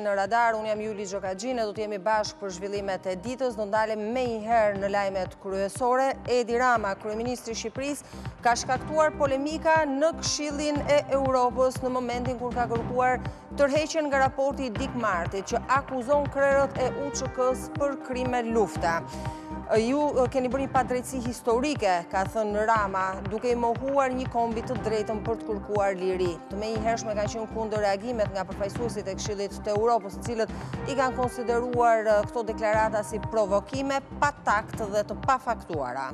në radar, unë jam Juli Xhokaxhi e do të jemi bashkë për zhvillimet e ditës, do ndalem menjëherë në lajmet kryesore. Edi Rama, Kryeministri i Shqipërisë, ka shkaktuar polemika në Këshillin e Europës në momentin kur ka kërkuar tërheqjen nga raporti i Dick Martit, që akuzon krerët e UÇK-së për krime lufte. Ju keni bërë një padrejtësi historike, ka thënë Rama, duke i mohuar një kombi të drejtën për të kërkuar liri. Të menjëhershme kanë qenë kundërreagimet nga përfaqësuesit e Këshillit të Europës, të cilët i kanë konsideruar eh, këto deklarata si provokime pa takt dhe të pafaktuara.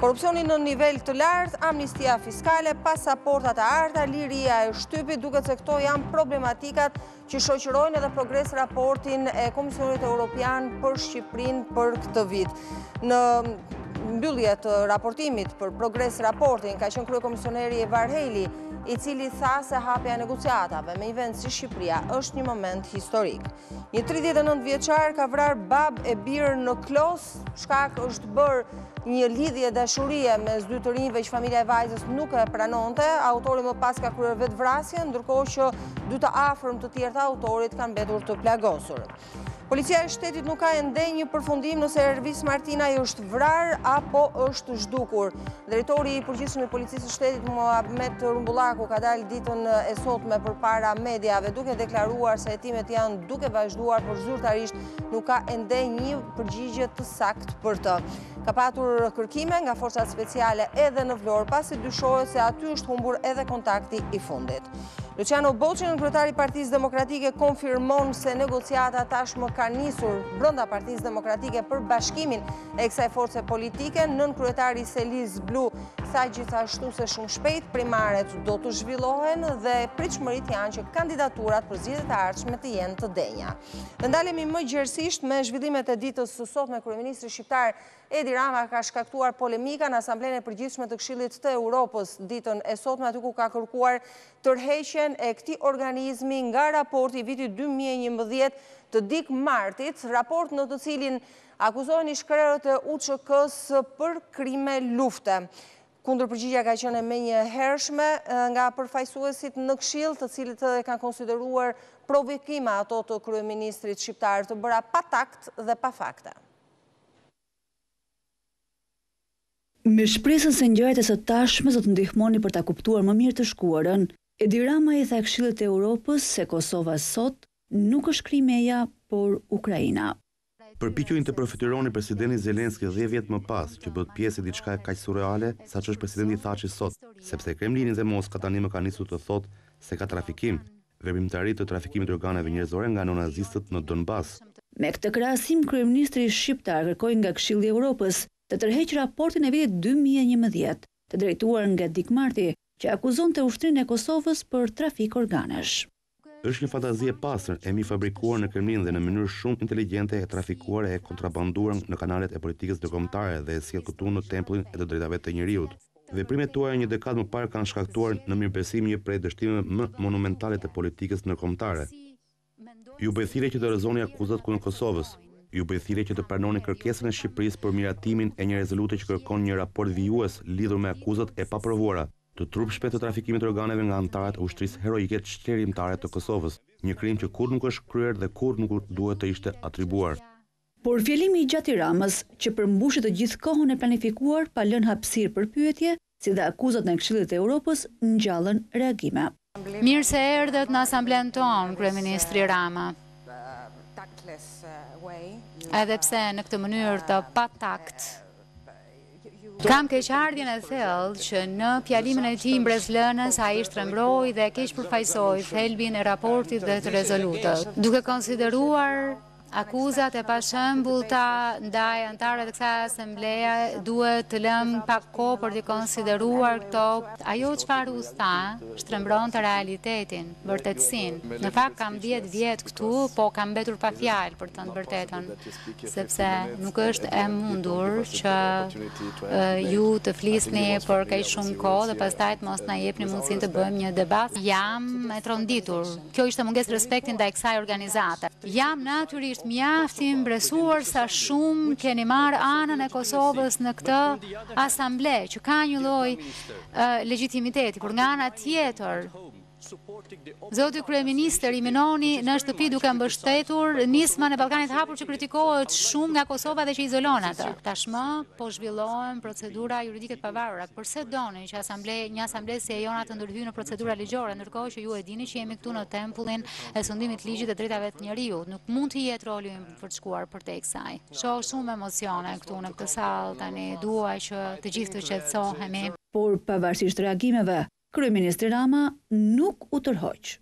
Korrupsioni në nivel të lartë, amnistia fiskale, pasaportat e arta, liria e shtypit, duket se këto janë problematikat që shoqërojnë edhe progres raportin e Komisionit Europian për Shqipërinë për këtë vit. Në mbyllje të raportimit për progres raportin, ka qënë kryekomisioneri Varhelyi, i cili tha se hapja e negociatave me një vend si Shqipria është një moment historik. Një 39 vjeçar ka vrarë babë e birë në Klos, shkak është bërë Një lidhje dashurie mes dy të rinjve që familja e vajzës nuk e pranonte, autori më pas ka kryer vetëvrasjen, ndërkohë që dy të afërm të tjerë të autorit kanë mbetur të plagosur. Policia e shtetit nuk ka ende një përfundim nëse Ervis Martinaj është vrarë apo është zhdukur. Drejtori i përgjithshëm i policisë së shtetit Muhamet Rrumbullaku ka dalë ditën e sotme përpara mediave duke deklaruar se hetimet janë duke vazhduar por zyrtarisht nuk ka ende një përgjigje të saktë për të. Ka patur kërkime nga forcat speciale edhe në Vlorë, pasi dyshohet se aty është humbur edhe kontakti i fundit. Luçiano Boçi nënkryetari i Partisë Demokratike konfirmon se negociatat tashmë kanë nisur brenda Partisë Demokratike për bashkimin e kësaj force politike nënkryetari i Selisë Blu tha gjithashtu se shumë shpejt primaret do të zhvillohen dhe pritshmëritë janë që kandidaturat për zgjedhjet e ardhshme të jenë të denja. Dhe ndalemi më gjerësisht me zhvillimet e ditës së sotme Kryeministri Shqiptar Edi Rama ka shkaktuar polemika në Asamblenë e Përgjithshme të Këshillit të Europës ditën e sotme aty ku ka kërkuar tërheqjen e këtij organizmi nga raporti i vitit 2011 të Dik Martit, raport në të cilin akuzohen ish-krerët e UÇK-së për krime lufte. Kundërpërgjigja ka qenë e menjëhershme nga përfaqësuesit në Këshill, të cilët i kanë konsideruar provokime ato të kryeministrit shqiptar, të bëra pa takt dhe pa fakte. Me shpresën se ngjarjet e së tashmes do të ndihmonin për ta kuptuar më mirë të shkuarën, Edi Rama i tha Këshillit të Europës se Kosova sot nuk është Krimeja, por Ukraina. Përpiquni të përfytyroni Presidentin Zelensky dhjetë vjet më pas, që bëhet pjesë e diçkaje kaq surreale, sa ç'është Presidenti Thaçi sot, sepse Kremlini dhe Moska tanimë e kanë nisur të thotë se ka trafikim, veprimtari të trafikimit të organeve njerëzore nga neonazistët në Donbas. Me këtë krahasim, kryeministri shqiptar kërkoi nga Këshilli i Evropës të tërheqë raportin e vitit dy mijë e njëmbëdhjetë, të drejtuar nga Dick Marty, që akuzonte Ushtrinë e Kosovës për trafik organesh. Është një fantazi e pastër, e mirëfabrikuar në Kremlin dhe në mënyrë shumë inteligjente e trafikuar e kontrabanduar në kanalet e politikës ndërkombëtare dhe e sjellë këtu në Tempullin e të Drejtave të Njeriut. Veprimet tuaja një dekadë më parë kanë shkaktuar në mirëbesim një prej dështimeve më monumentale të politikës ndërkombëtare. Ju bëj thirrje që të rrëzoni akuzat kundër Kosovës. Ju bëj thirrje që të pranoni kërkesën e Shqipërisë për miratimin e një rezolute që kërkon një raport vijues lidhur me akuzat e paprovuara, të turpshme të trafikimit të organeve nga anëtarët e ushtrisë heroike çlirimtare të Kosovës, një krim që kurrë nuk është kryer dhe kurrë nuk duhet të ishte atribuar. Por fjalimi i gjatë i Ramës, që përmbushi të gjithë kohën e planifikuar pa lënë hapësirë për pyetje, si dhe akuzat ndaj Këshillit të Europës ngjallën reagime. Mirë se erdhët në asamblenë tonë, Kryeministri Rama. Edhe pse në këtë mënyrë të patakt, kam keqardhjen e thellë që në fjalimin e tij mbresëlënës ai shtrembëroi dhe keqpërfaqësoi thelbin e raportit dhe të rezolutës, duke konsideruar Akuzat e pashembullta ndaj anëtarëve të kësaj asambleje, duhet të lëmë pak kohë për t'i konsideruar këto. Ajo çfarë u tha shtrembëronte realitetin, vërtetësinë. Në fakt kam dhjetë vjet këtu, po kam mbetur pa fjalë për të thënë të vërtetën, sepse nuk është e mundur që ju të flisni për kaq shumë kohë dhe pastaj të mos na jepni mundësinë të bëjmë një debat. Jam e tronditur. Kjo ishte mungesë respekti ndaj kësaj organizate. Jam natyrisht mjaft i mbresuar sa shumë keni marrë anën e Kosovës në këtë asamble, që ka një lloj legjitimiteti, por nga ana tjetër, zoti kryeministër i minoni në shtëpi duke mbështetur nismën e Ballkanit të Hapur që kritikohet shumë nga Kosova dhe që e izolon atë. Tashmë po zhvillohen procedura juridike të pavarura. Përse doni që asamble, një asamble si e jona të ndërhyjë në procedura ligjore, ndërkohë që ju e dini që jemi këtu në tempullin e sundimit të ligjit dhe të drejtave të njeriut. Nuk mund të jetë roli ynë për të shkuar përtej kësaj. Shoh shumë emocione këtu në këtë sallë tani, dua që të gjithë të qetësohemi. Por pavarësisht reagimeve, kryeministri Rama nuk u tërhoq.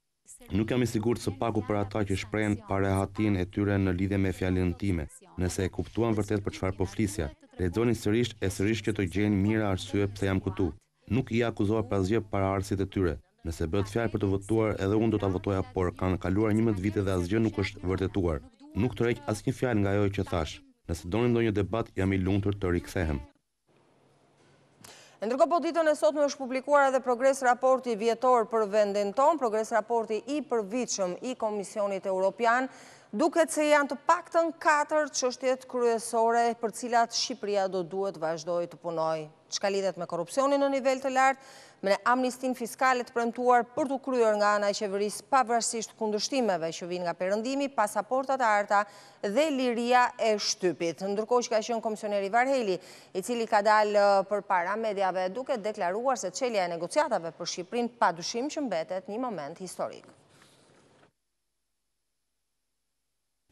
Nuk jam i sigurt së paku për ata që shprehen parehatitë e tyre në lidhje me fjalën time, nëse e kuptuan vërtet për çfarë po flisja. Lexojeni sërish e sërish që të gjejnë mijëra arsye pse jam këtu. Nuk i akuzova për asgjë paraardhësit e tyre. Nëse bëhet fjalë për të votuar edhe unë do ta votoja por kanë kaluar njëmbëdhjetë vite dhe asgjë nuk është vërtetuar. Nuk tërheq asnjë fjalë nga ajo që thashë. Nëse doni ndonjë debat jam i lumtur të rikthehem. Ndërkohë po ditën e sotme është publikuar edhe progres raporti vjetor për vendin tonë, progres raporti i përvitshëm i Komisionit Europian, duket se janë të paktën katër çështjet kryesore për të cilat Shqipëria do duhet të vazhdojë të punojë. Çka lidhet me korrupsionin në nivel të lartë, me amnistinë fiskale të premtuar për t'u kryer nga ana e qeverisë pavarësisht kundërshtimeve që vijnë nga perëndimi, pasaportat e arta dhe liria e shtypit. Ndërkohë që ka qenë komisioneri Varheli, i cili ka dalë përpara mediave duke deklaruar se çelja e negociatave për Shqipërinë pa dyshim që mbetet një moment historik.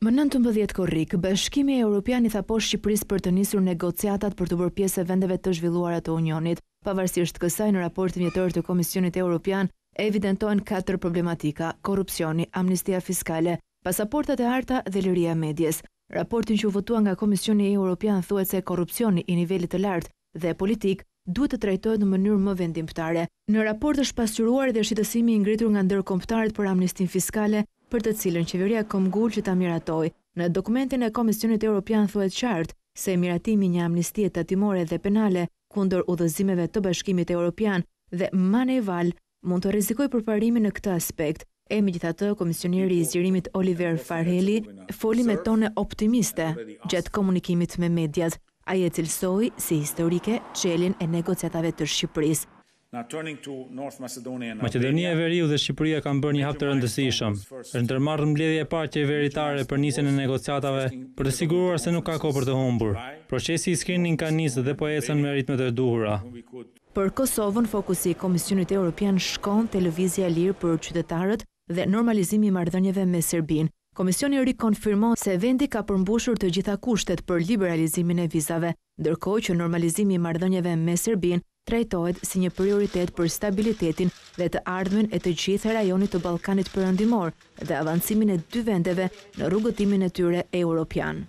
Më nëntëmbëdhjetë korrik, Bashkimi Europian i tha po Shqipërisë për të nisur negociatat për t'u bërë pjesë e vendeve të zhvilluara të Unionit. Pavarësisht kësaj, në raportin vjetor të Komisionit Europian evidentohen katër problematika, korrupsioni, amnistia fiskale, Pasaportat e arta dhe liria e medias. Në raportin që u votua nga Komisioni Europian thuhet se korrupsioni i nivelit të lartë dhe politik duhet të trajtohet në mënyrë më vendimtare. Në raport është pasqyruar edhe shqetësimi i ngritur nga ndërkombëtarët për amnistinë fiskale për të cilën qeveria këmbgul që ta miratojë. Në dokumentin e Komisionit Europian thuhet qartë se miratimi i një amnistie tatimore dhe penale kundër udhëzimeve të Bashkimit Europian dhe Moneyval mund të rrezikojë përparimin në këtë aspekt, e megjithatë komisioneri i zgjerimit Oliver Varhelyi foli me tone optimiste gjatë komunikimit me mediat. Ai e cilësoi si historike çeljen e negociatave të Shqipërisë. Maqedonia e Veriut dhe Shqipëria kanë bërë një hap të rëndësishëm. Është ndërmarrë mbledhja e parë qeveritare për nisjen e negociatave për të siguruar se nuk ka kohë për të humbur. Procesi i screening ka nisë dhe po ecën me ritmet e duhura. Për Kosovën fokusi i Komisionit Europian shkon te lëvizja e lirë për qytetarët dhe normalizimi i marrëdhënieve me Serbinë. Komisioni rikonfirmon se vendi ka përmbushur të gjitha kushtet për liberalizimin e vizave, ndërkohë që normalizimi i marrëdhënieve me Serbinë trajtohet si një prioritet për stabilitetin dhe të ardhmen e të gjithë rajonit të Ballkanit Perëndimor dhe avancimin e dy vendeve në rrugëtimin e tyre europian.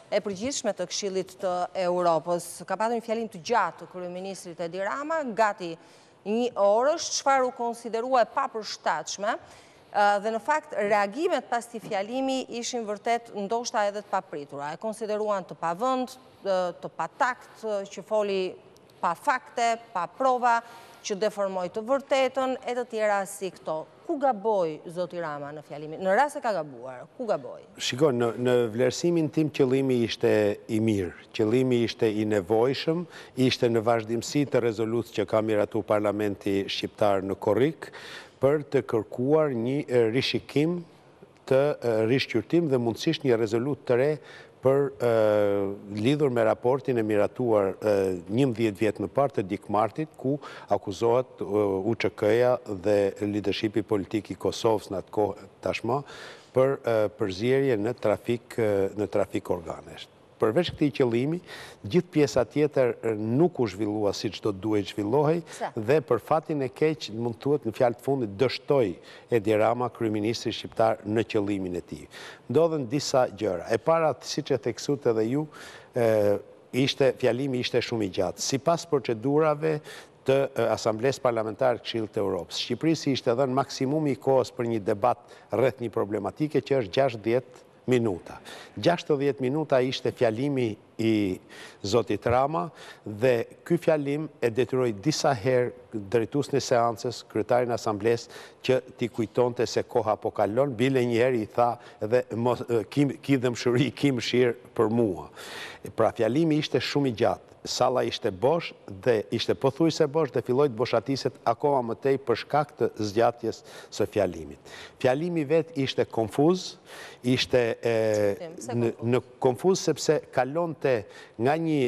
e Përgjithshme të Këshillit të Europës. Ka patur një fjalim të gjatë të kryeministrit Edi Rama, gati një orësh, çfarë u konsiderua e papërshtatshme dhe në fakt reagimet pas këtij fjalimi ishin vërtet ndoshta edhe të papritura. E konsideruan të pavend, të patakt që foli pa fakte, pa prova, që deformoi të vërtetën e të tjera si këto. Ku gaboi zoti Rama në fjalimin? Në rast se ka gabuar, ku gaboi? Shiko, në, në vlerësimin tim qëllimi ishte i mirë, qëllimi ishte i nevojshëm, ishte në vazhdimësi të rezolutës që ka miratu parlamenti shqiptar në korrik, për të kërkuar një rishikim të rishqyrtim dhe mundësisht një rezolutë të re për lidhur me raportin e miratuar 11 vjet më parë të Dick Martit, ku akuzohet UÇK-ja dhe lidershipi politik i Kosovës në atë kohë tashmë për përzierje në trafik organesh. Përveç këtij qëllimi, gjithë pjesa tjetër nuk u zhvillua siç do të duhej të zhvillohej dhe për fatin e keq mund të thuhet në fjalë të fundit dështoi Edi Rama, kryeministri shqiptar në qëllimin e tij. Ndodhën disa gjëra. E para, siç e theksuat edhe ju, ishte fjalimi ishte shumë i gjatë. Sipas procedurave të Asamblesë Parlamentare të Këshillit të Europës, Shqipërisë i ishte dhënë maksimumi i kohës për një debat rreth një problematike që është gjashtëdhjetë Minuta. Gjashtëdhjetë minuta ishte fjalimi i zotit Rama dhe ky fjalim e detyroi disa herë drejtuesin e seancës, kryetarin e Asamblesë që t'i kujtonte se koha po kalon, bile njëherë i tha edhe ki dhembshuri, ki mëshirë për mua. Pra fjalimi ishte shumë i gjatë. Salla ishte bosh dhe ishte pothuajse bosh dhe filloi të boshatiset akoma më tej për shkak të zgjatjes së fjalimit. Fjalimi vetë ishte konfuz, ishte në konfuz sepse kalonte nga një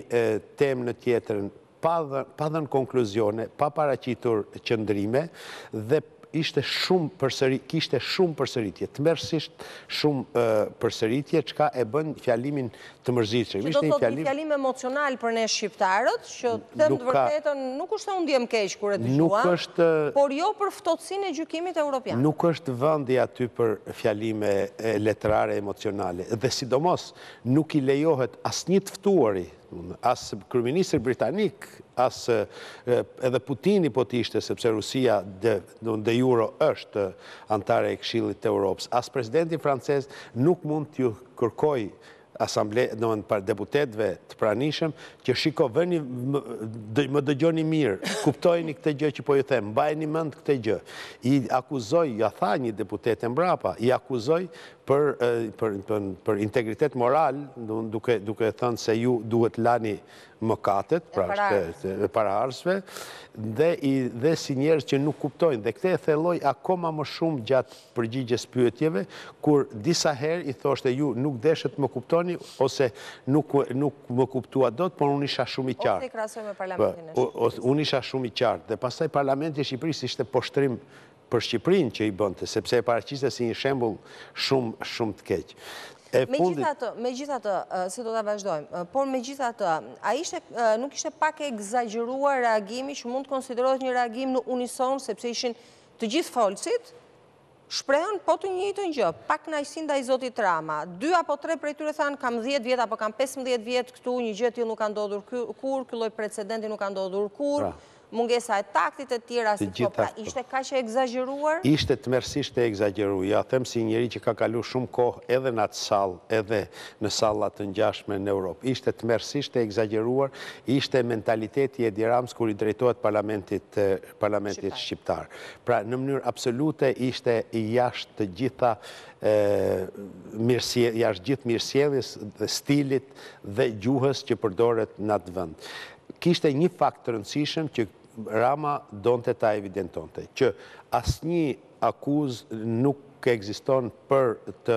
temë në tjetrën pa dhënë konkluzione, pa paraqitur qëndrime dhe ishte shumë përsëri, kishte shumë përsëritje, tmerrësisht shumë përsëritje, çka e bën fjalimin të mërzitshëm. Që do të thotë një fjalim emocional për ne shqiptarët, që të them të vërtetën, nuk është se u ndiem keq kur e dëgjuam, por jo për ftohtësinë e gjykimit europian. Nuk është vendi aty për fjalime letrare emocionale dhe sidomos nuk i lejohet asnjë të ftuari As kryeministri britanik, as edhe Putini po të ishte, sepse Rusia de, de jure është anëtare e Këshillit të Europës, as presidenti francez nuk mund t'u kërkojë asamble, deputetëve të pranishëm, që shiko vëni, më dëgjoni mirë, kuptojni këtë gjë që po ju them, mbajeni mend këtë gjë. I akuzoi, ia tha një deputete mbrapa, i akuzoi për për për për integritet moral, duke duke thënë se ju duhet t'lani mëkatet, pra të paraardhësve dhe i dhe si njerëz që nuk kuptojnë dhe këtë e thelloi akoma më shumë gjatë përgjigjes pyetjeve kur disa herë i thoshte ju nuk deshët të më kuptoni ose nuk nuk më kuptuat dot, por unë isha shumë i qartë. Ose i krahasoi me parlamentin e Shqipërisë. Unë isha shumë i qartë dhe pastaj parlamenti i Shqipërisë ishte poshtrim për Shqipërinë që i bënte, sepse e paraqiste si një shembull shumë, shumë të keq. Megjithatë, megjithatë, se do ta vazhdojmë, por megjithatë, a ishte nuk ishte pak ekzagjeruar reagimi që mund të konsiderohet një reagim në unison sepse ishin të gjithë folësit, shprehën po të njëjtën gjë, pakënaqësi ndaj zotit Rama. Dy apo tre prej tyre thanë kam 10 vjet apo kam 15 vjet këtu, një gjë e tillë nuk ka ndodhur kurrë, ky lloj precedenti nuk ka ndodhur kurrë. Pra. Mungesa e taktit të tjera si këto pra ishte kaq e ekzagjeruar? Ishte tmerrsisht e ekzagjeru, ja them si njeri që ka kalu shumë kohë edhe n'atë sallë edhe në salla të ngjashme n'Europë. Ishte tmerrsisht e ekzagjeruar, ishte mentaliteti i Edi Ramës kur i drejtohet parlamentit parlamentit shqiptar. Pra në mënyrë absolute ishte jashtë të gjitha jashtë gjithë mirësjelljes dhe stilit dhe gjuhës që përdoret n'atë vend. Kishte një fakt të rëndësishëm që Rama donte ta evidentonte, që asnjë akuzë nuk ekziston për të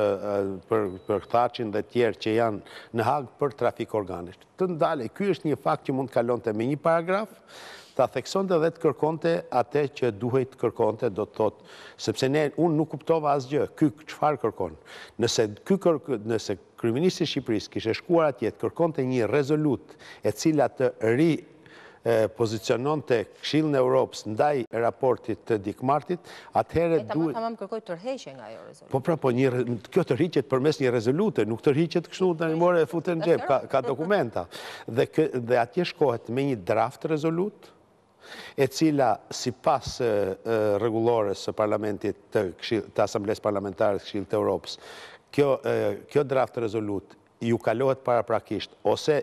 për Thaçin dhe të tjerë që janë në Hagë për trafik organesh. Të ndalej, ky është një fakt që mund të kalonte me një paragraf, ta theksonte dhe të kërkonte atë që duhej të kërkonte, do të thotë, sepse ne unë nuk kuptova asgjë, ky çfarë kërkon. Nëse ky nëse Kryeministri i Shqipërisë kishte shkuar atje të kërkonte një rezolutë e cila të ripoziciononte Këshillin e Europës ndaj raportit të Dick Marty-t, atëherë duhej... Ai tamam tamam kërkoi tërheqje nga ajo rezolutë. Po pra, po një kjo tërhiqet përmes një rezolute, nuk tërhiqet kështu tani more e fut në xhep, ka ka dokumenta. Dhe atje shkohet me një draft rezolutë, e cila sipas rregullores së Parlamentit të Këshill të Asamblesë Parlamentare të Këshillit të Evropës, kjo kjo draft rezolutë iu kalohet paraprakisht ose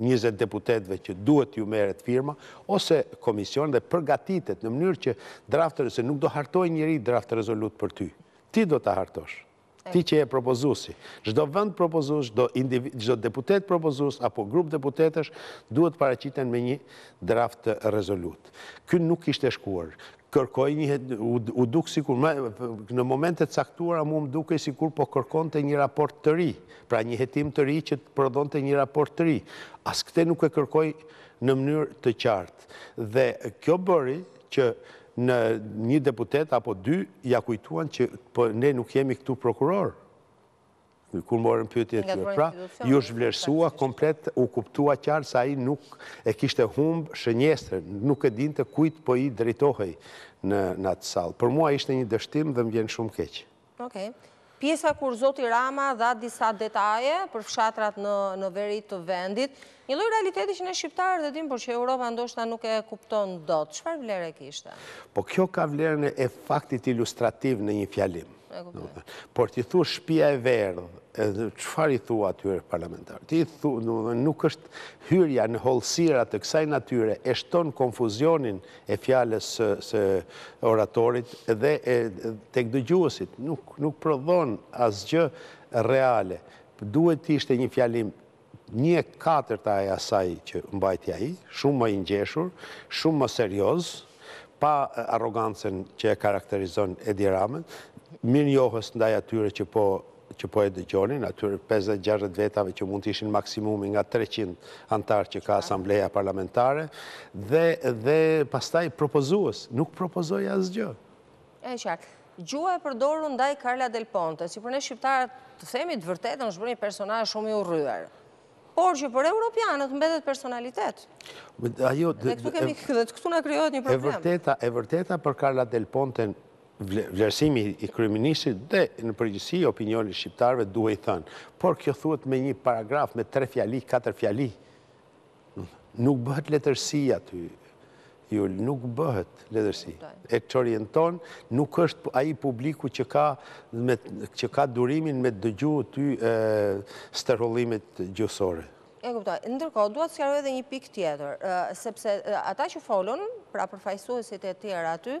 njëzet deputetëve që duhet t'u merret firma ose komision dhe përgatitet në mënyrë që draft se nuk do hartojë njeri draft rezolutë për ty. Ti do ta hartosh. Ti që je propozusi, çdo vend propozues, çdo individ, çdo deputet propozues apo grup deputetësh duhet të paraqiten me një draft rezolutë. Ky nuk kishte shkuar. Kërkoi një u duk sikur në momente të caktuara mua më dukej sikur po kërkonte një raport të ri, pra një hetim të ri që të prodhonte një raport të ri. As këtë nuk e kërkoi në mënyrë të qartë. Dhe kjo bëri që në një deputet apo dy ja kujtuan që po ne nuk jemi këtu prokurorë. Kur morën pyetjet. Pra, u zhvlerësua komplet, u kuptua qartë se ai nuk e kishte humb shënjestrën, nuk e dinte kujt po i drejtohej në atë sallë. Për mua ishte një dështim dhe më vjen shumë keq. Ok. Pjesa kur zoti Rama dha disa detaje për fshatrat në, në veri të vendit, një lloj realiteti që ne shqiptarët e dimë, por që Europa ndoshta nuk e kupton dot. Çfarë vlere kishte? Po kjo ka vlerën e faktit ilustrativ në një fjalim. Por ti thua shpia e verdhë, çfarë i thua atyre parlamentarë? Ti thua, nuk është hyrja në hollësira të kësaj natyre, e shton konfuzionin e fjalës së oratorit dhe tek dëgjuesit nuk nuk prodhon asgjë reale duhet të ishte një fjalim një e katërta e asaj që mbajti ai shumë më i ngjeshur shumë më serioz pa arrogancën që e karakterizon Edi Ramën mirënjohës ndaj atyre që po që po e dëgjonin, atyre pesëdhjetë gjashtëdhjetë vetave që mund të ishin maksimumi nga treqind anëtarë që ka Asambleja Parlamentare, dhe dhe pastaj propozues, nuk propozoi asgjë. E qartë. Gjuha e përdorur ndaj Carla Del Ponte, që për ne shqiptarët, të themi të vërtetën, është bërë një personazh shumë i urryer. Por që për europianët mbetet personalitet. Dhe këtu na krijohet një problem. E vërteta, e vërteta për Carla Del Ponte vlerësimi i kryeministrit dhe në përgjithësi opinioni i shqiptarëve duhej thënë. Por kjo thuhet me një paragraf, me tre fjali, katër fjali. Nuk bëhet letërsi aty, Jul, nuk bëhet letërsi. E çorienton, nuk është ai publiku që ka, me, që ka durimin me dëgju ty e, stërhollimet gjuhësore. E kuptoj. Ndërkohë, dua të sqaroj edhe një pikë tjetër, sepse ata që folën, pra përfaqësuesit e tjerë aty,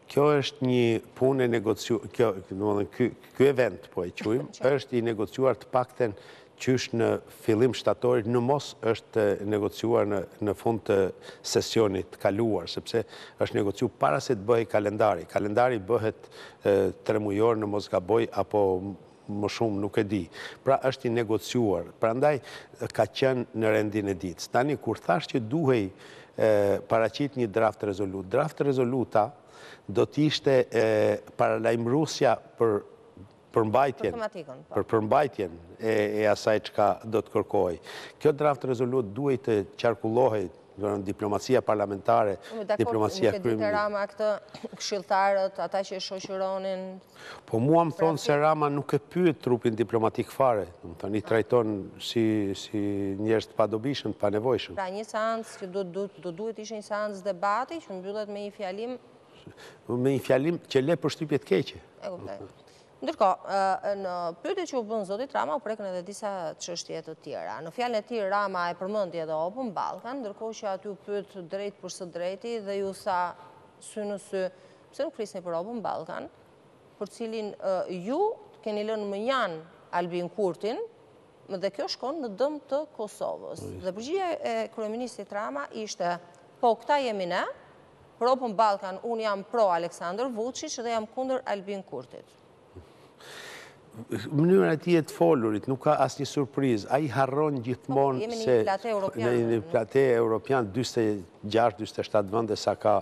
Kjo është një punë e negociu... Kjo, domethënë, ky, ky event, po e quim, është i negociuar të paktën qysh në fillim të shtatorit, në mos është negociuar në, në fund të sesionit të kaluar, sepse është negociu para se të bëhej kalendari. Kalendari bëhet tremujor në mos gaboj, apo më shumë nuk e di. Pra është i negociuar. Prandaj ka qenë në rendin e ditës. Tani, kur thashë që duhej paraqit një draft rezolutë, draft rezoluta do t'ishte paralajmëruesja për përmbajtjen, po. për përmbajtjen e asaj çka do të kërkohej. Kjo draft rezolutë duhej të qarkullohej Domethënë diplomacia parlamentare, diplomacia kryeministrore. Nuk e dinte Rama këtë, këshilltarët, ata që e shoqëronin. Po mua më thonë se Rama nuk e pyet trupin diplomatik fare, domethënë i trajton si si njerëz të padobishëm, të panevojshëm. Pra një seancë që do do duhet ishte një seancë debati që mbyllet me një fjalim me një fjalim që le përshtypje të keqe. E kuptoj. Ndërkohë, në pyetjet që u bënë zotit Rama u prekën edhe disa çështje të tjera. Në fjalën e tij Rama e përmendi edhe Open Ballkan, ndërkohë që aty u pyet drejt për së drejti dhe ju tha sy në sy, pse nuk flisni për Open Ballkan, për të cilin ju keni lënë mënjanë Albin Kurtin, Dhe kjo shkon në dëm të Kosovës. Dhe përgjigja e kryeministrit Rama ishte, po këta jemi ne, për Open Balkan unë jam pro Aleksandër Vuçiç dhe jam kundër Albin Kurtit. Mënyra e tij e të folurit nuk ka asnjë surprizë. Ai harron po, gjithmonë se në një plate europiane 40 Gjashtë dyzet e shtatë vende sa ka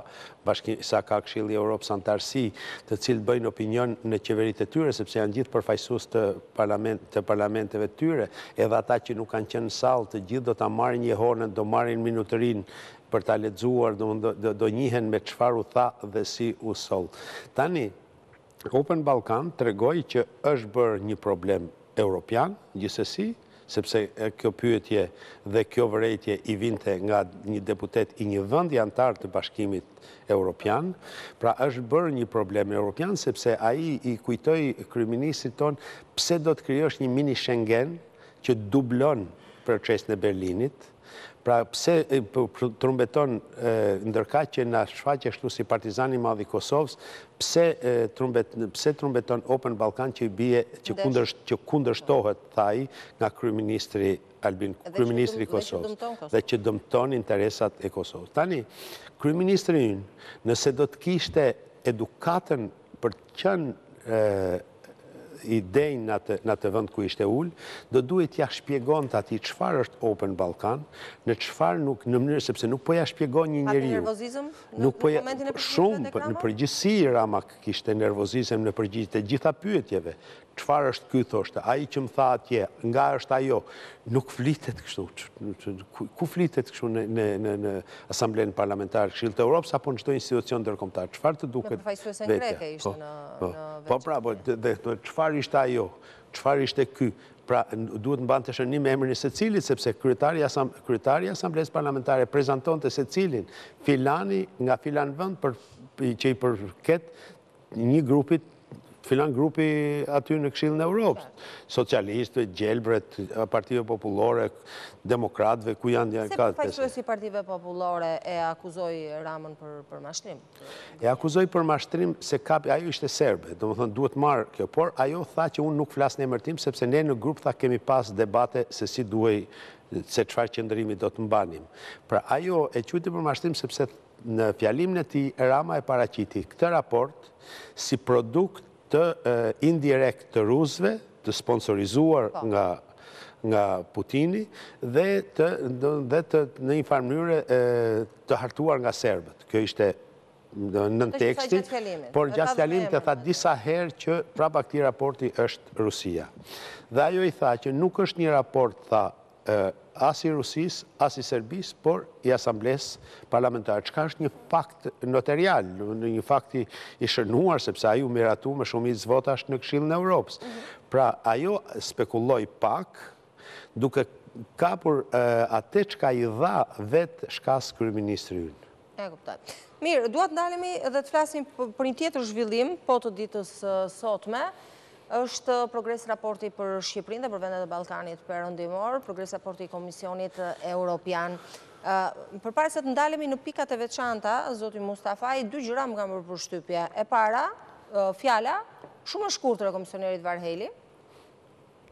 bashki, sa ka Këshilli i Europës anëtarësi, të cilët bëjnë opinion në qeveritë e tyre, sepse janë gjithë përfaqësues të parlament të parlamenteve të tyre, edhe ata që nuk kanë qenë në sallë, të gjithë do ta marrin jehonën, do marrin minuterinë për ta lexuar, domethënë do do njihen me çfarë u tha dhe si u soll. Tani, Open Balkan tregoi që është bërë një problem europian, gjithsesi, sepse kjo pyetje dhe kjo vërejtje i vinte nga një deputet i një vendi anëtar të Bashkimit Europian. Pra është bërë një problem europian sepse ai i kujtoi kryeministrit tonë pse do të krijosh një mini Schengen që dublon procesin e Berlinit, Pra pse trumbeton ndërkaq që na shfaqe shtu si partizan i madh i Kosovës, pse trumbet pse trumbeton Open Ballkan që i bie që kundër që kundërshtohet tha ai nga kryeministri Albin kryeministri i Kosovës dhe që dëmton interesat e Kosovës. Tani kryeministri ynë nëse do të kishte edukatën për të qenë i denjë në atë vënd ku ishte ul, do duhej t'ia shpjegonte atij çfarë është Open Ballkan, në çfarë nuk, në mënyrë sepse nuk po ia shpjegon një njeriu. Pati nervozizëm në momentin e përgjigjes së Rama? Shumë, në përgjithësi Rama kishte nervozizëm në përgjigje të gjitha pyetjeve. Çfarë është ky thoshte, ai që më tha atje, nga është ajo? Nuk flitet kështu, ku flitet kështu në Asamblenë Parlamentare të Këshillit të Europës apo në çdo institucion ndërkombëtar? Çfarë të duket vetja? Me përfaqësuesen greke ishte në nerv. Po pra, po dhe çfarë ishte ajo? Çfarë ishte ky? Pra duhet të mbante shënim me emrin e secilit sepse kryetari i asam kryetari i Asamblesë Parlamentare prezantonte secilin filani nga filan vend për që i përket Një grupit, filan grupi aty në Këshillin e Europës, socialistëve, gjelbrit, partive popullore, demokratëve, ku janë janë ka... Pse përfaqësuesi i partive popullore e akuzoi Ramën për mashtrim? E akuzoi për mashtrim se kapi, ajo ishte serbe, domethënë duhet marrë kjo, por ajo tha që unë nuk flas në emër tim, sepse ne në grup tha kemi pas debate se si duhej se çfarë qëndrimi do të mbanim. Pra ajo e quajti për mashtrim sepse Në fjalimin e tij, Rama e paraqiti këtë raport si produkt të indirekt të rusëve, të sponsorizuar nga nga Putini dhe të dhe të në një farë mënyre të hartuar nga serbët. Kjo ishte nënteksti, por gjatë fjalimit e tha disa herë që prapa këtij raporti është Rusia. Dhe ajo i tha që nuk është një raport, tha, as i Rusisë, as i Serbisë, por i Asamblesë Parlamentare, çka është një fakt noterial, një fakt i shënuar, sepse ai u miratu me shumicë votash në Këshillin e Europës. Pra, ajo spekulloi pak, duke kapur atë çka i dha vetë shkas kryeministri ynë. E kuptoj. Mirë, dua të ndalemi dhe të flasim për një tjetër zhvillim, po të ditës sotme, është progres raporti për Shqipërinë dhe për vendet e Ballkanit Perëndimor, progres raporti i Komisionit Europian. Përpara se të ndalemi në pikat e veçanta, Zoti Mustafaj, dy gjëra më kanë bërë përshtypje. E para, fjala shumë e shkurtër e komisionerit Varheli,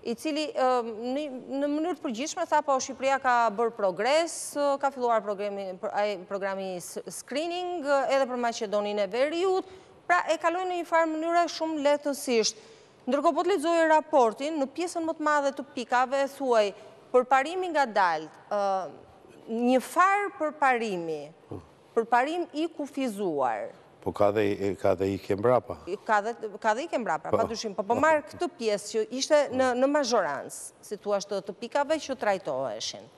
i cili në mënyrë të përgjithshme tha po Shqipëria ka bërë progres, ka filluar programi screening edhe për Maqedoninë e Veriut, pra e kaloi në një farë mënyre shumë lehtësisht. Ndërkohë po të lexosh raportin, në pjesën më të madhe të pikave, thuhej përparim i ngadaltë, një farë përparimi, Përparim i kufizuar. Po ka dhe, ka dhe ikje mbrapa. Ka dhe, ka dhe ikje mbrapa, pa dyshim. Po po marr këtë pjesë që ishte në, në mazhorancë, si të thuash, të pikave që trajtoheshin.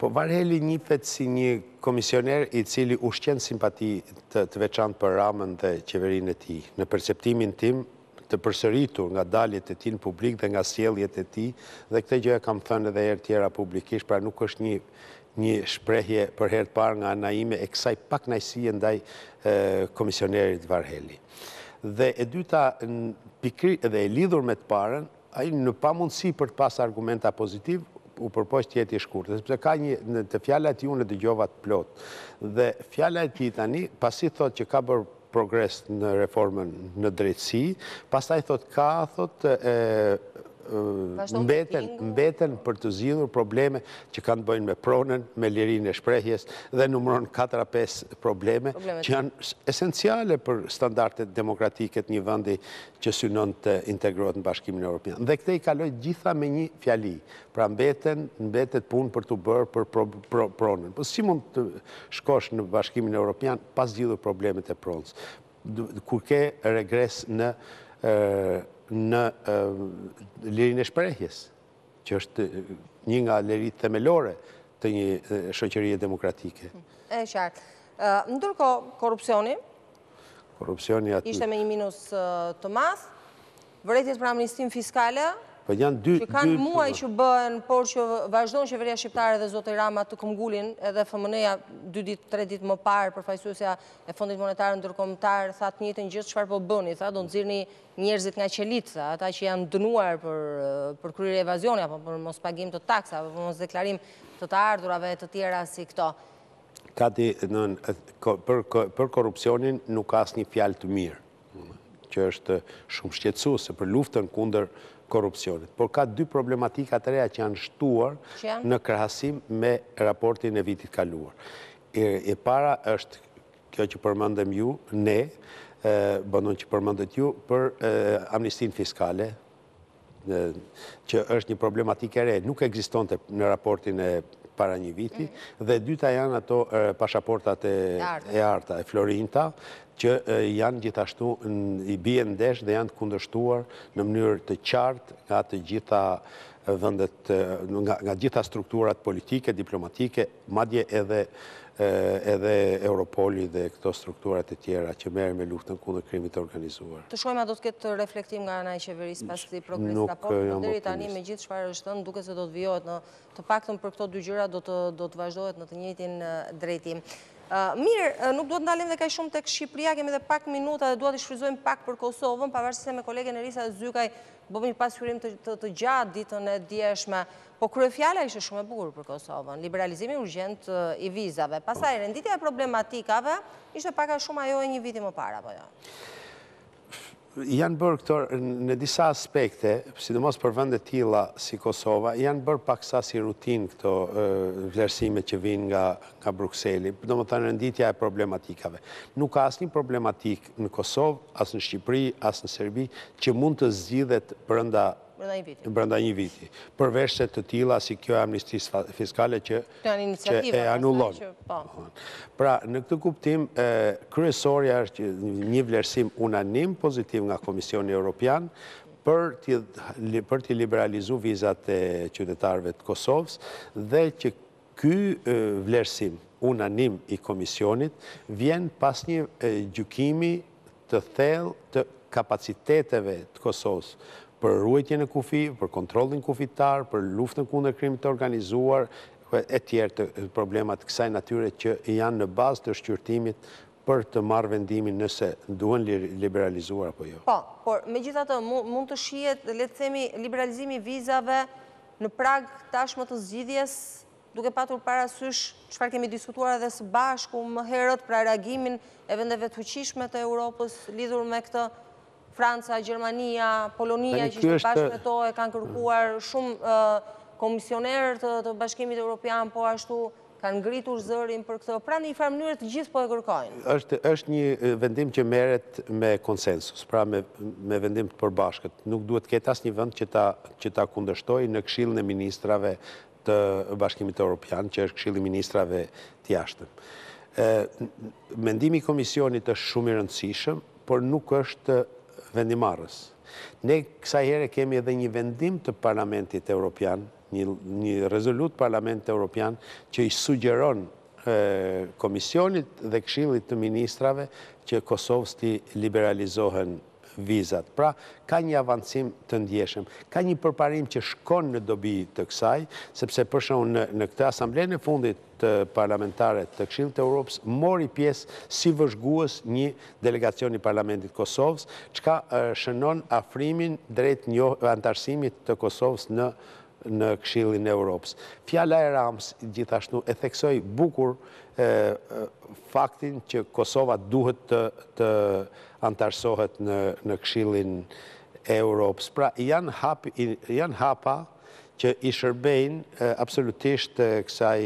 Po Varheli njihet si një komisioner i cili ushqen simpati të, të veçantë për Ramën dhe qeverinë e tij. Në perceptimin tim, të përsëritur nga daljet e tij në publik dhe nga sjelljet e tij dhe këtë gjë e kam thënë edhe herë tjera publikisht, pra nuk është një një shprehje për herë të parë nga ana ime e kësaj pakënaqësie ndaj komisionerit Varhelyi. Dhe e dyta pikëri dhe e lidhur me të parën, Ai në pamundësi për të pas argumenta pozitiv u përpoq të jetë i shkurtër, sepse ka një në te fjala e tij unë e dëgjova të plotë. Dhe fjala e tij tani, pasi thotë që ka bërë progres në reformën në drejtësi, pastaj thotë ka thotë mbeten mbeten për të zgjidhur probleme që kanë të bëjnë me pronën, me lirinë e shprehjes dhe numëron katër a pesë probleme që janë esenciale për standardet demokratike të një vendi që synon të integrohet në Bashkimin Europian. Dhe këtë i kaloi të gjitha me një fjali. Pra mbeten, mbetet punë për të bërë për pro, pro, pronën. Po si mund të shkosh në Bashkimin Europian pa zgjidhur problemet e pronës? Kur ke regres në në lirinë e shprehjes. që është një nga liritë themelore të një shoqërie demokratike. E qartë. Ndërkohë, korrupsioni? Korrupsioni aty. Ishte me një minus të madh, vërejtjet për amnistinë fiskale, po që kanë muaj që bëhen, por që vazhdon qeveria shqiptare dhe zoti Rama të këmbëngulin edhe FMN-ja 2 ditë, 3 ditë më parë përfaqësuesja e Fondit Monetar Ndërkombëtar, tha të njëjtën gjë, çfarë po bëni, tha, do nxirrni njerëzit nga qelitësa, ata që janë dënuar për kryerje evazioni, apo për mospagim të taksave, apo për mosdeklarim të të ardhurave e të tjera si këto. Kaq, për korrupsionin nuk ka asnjë fjalë të mirë, që është shumë shqetësuese për luftën kundër korrupsionit. Por ka dy problematika të reja që janë shtuar në krahasim me raportin e vitit të kaluar. E para është Kjo që përmendëm ju, ne, domethënë që përmendët ju, për amnistinë fiskale, që është një problematikë e re, nuk ekzistonte në raportin e para një viti, mhm. dhe e dyta janë ato pashaportat e arta, e florinta, që janë gjithashtu i bien ndesh dhe janë të kundërshtuar në mënyrë të qartë nga të gjitha vendet, nga të gjitha strukturat politike, diplomatike, madje edhe edhe Europoli dhe këto strukturat e tjera që merren me luftën kundër krimit të organizuar. Të shohim a do të ketë reflektim nga ana e qeverisë pas këtij progres-raporti, deri tani me gjithë çfarë është thënë duket se do të vijohet në të paktën për këto dy gjëra do të do të vazhdohet në të njëjtin drejtim. Mirë, nuk dua të ndalemi dhe kaq shumë tek Shqipëria, kemi edhe pak minuta dhe dua t'i shfrytëzojmë pak për Kosovën, pavarësisht se me kolegen Erisa Zykaj Bëmë një pasqyrim të gjatë ditën e djeshme, por kryefjala ishte shumë e bukur për Kosovën, liberalizimi urgent i vizave. Pastaj, renditja e problematikave ishte pak a shumë ajo e një viti më parë, apo jo? Janë bërë këto në disa aspekte, sidomos për vende të tilla si Kosova, janë bërë paksa si rutinë këto vlerësime që vijnë nga Brukseli, domethënë renditja e problematikave. Nuk ka asnjë problematikë në Kosovë, as në Shqipëri, as në Serbi, që mund të zgjidhet brenda Brenda një viti. brenda një viti. përveç se të tilla si kjo e amnistisë fa- fiskale që e anullon. Po. Pra, në këtë kuptim, e, kryesorja është një vlerësim unanim pozitiv nga Komisioni Europian për t'i për t'i liberalizu vizat e qytetarëve të Kosovës dhe që Ky vlerësim unanim i Komisionit vjen pas një gjykimi të thellë të kapaciteteve të Kosovës për ruajtjen e kufi, për kontrollin kufitar, për luftën kundër krimit të organizuar e tjerë, problema të kësaj natyre që janë në bazë të shqyrtimit për të marrë vendimin nëse duhen liberalizuar apo jo. Po, por megjithatë mund të shihet, le të themi, liberalizimi i vizave në prag tashmë të zgjidhjes, duke patur parasysh çfarë kemi diskutuar edhe së bashku më herët, pra reagimin e vendeve të fuqishme të Europës lidhur me këtë, Franca, Gjermania, Polonia që ishte bashkë me to e kanë kërkuar shumë komisionerë të Bashkimit Europian, po ashtu Kanë ngritur zërin për këto. Pra në një farë mënyre të gjithë po e kërkojnë. Është është një vendim që merret me konsensus, pra me me vendim të përbashkët. Nuk duhet të ketë asnjë vend që ta që ta kundërshtojë në Këshillin e Ministrave të Bashkimit Europian, që është Këshilli i Ministrave të Jashtëm. Ë mendimi i komisionit është shumë i rëndësishëm, por nuk është vendimarrës. Ne kësaj here kemi edhe një vendim të Parlamentit Europian, Një rezolutë e Parlamentit Europian që i sugjeron Komisionit dhe Këshillit të Ministrave që Kosovës t'i liberalizohen vizat. Pra, ka një avancim të ndjeshëm. Ka një përparim që shkon në dobi të kësaj, sepse për shembull në këtë asamblenë e fundit të parlamentare të Këshillit të Europës mori pjesë si vëzhgues një delegacion i Parlamentit të Kosovës, çka shënon afrimin drejt anëtarësimit të Kosovës në në Këshillin e Europës. Fjala e Ramës gjithashtu e theksoi bukur faktin që Kosova duhet të të anëtarësohet në në Këshillin e Europës. Pra janë hap janë hapa që i shërbejnë absolutisht kësaj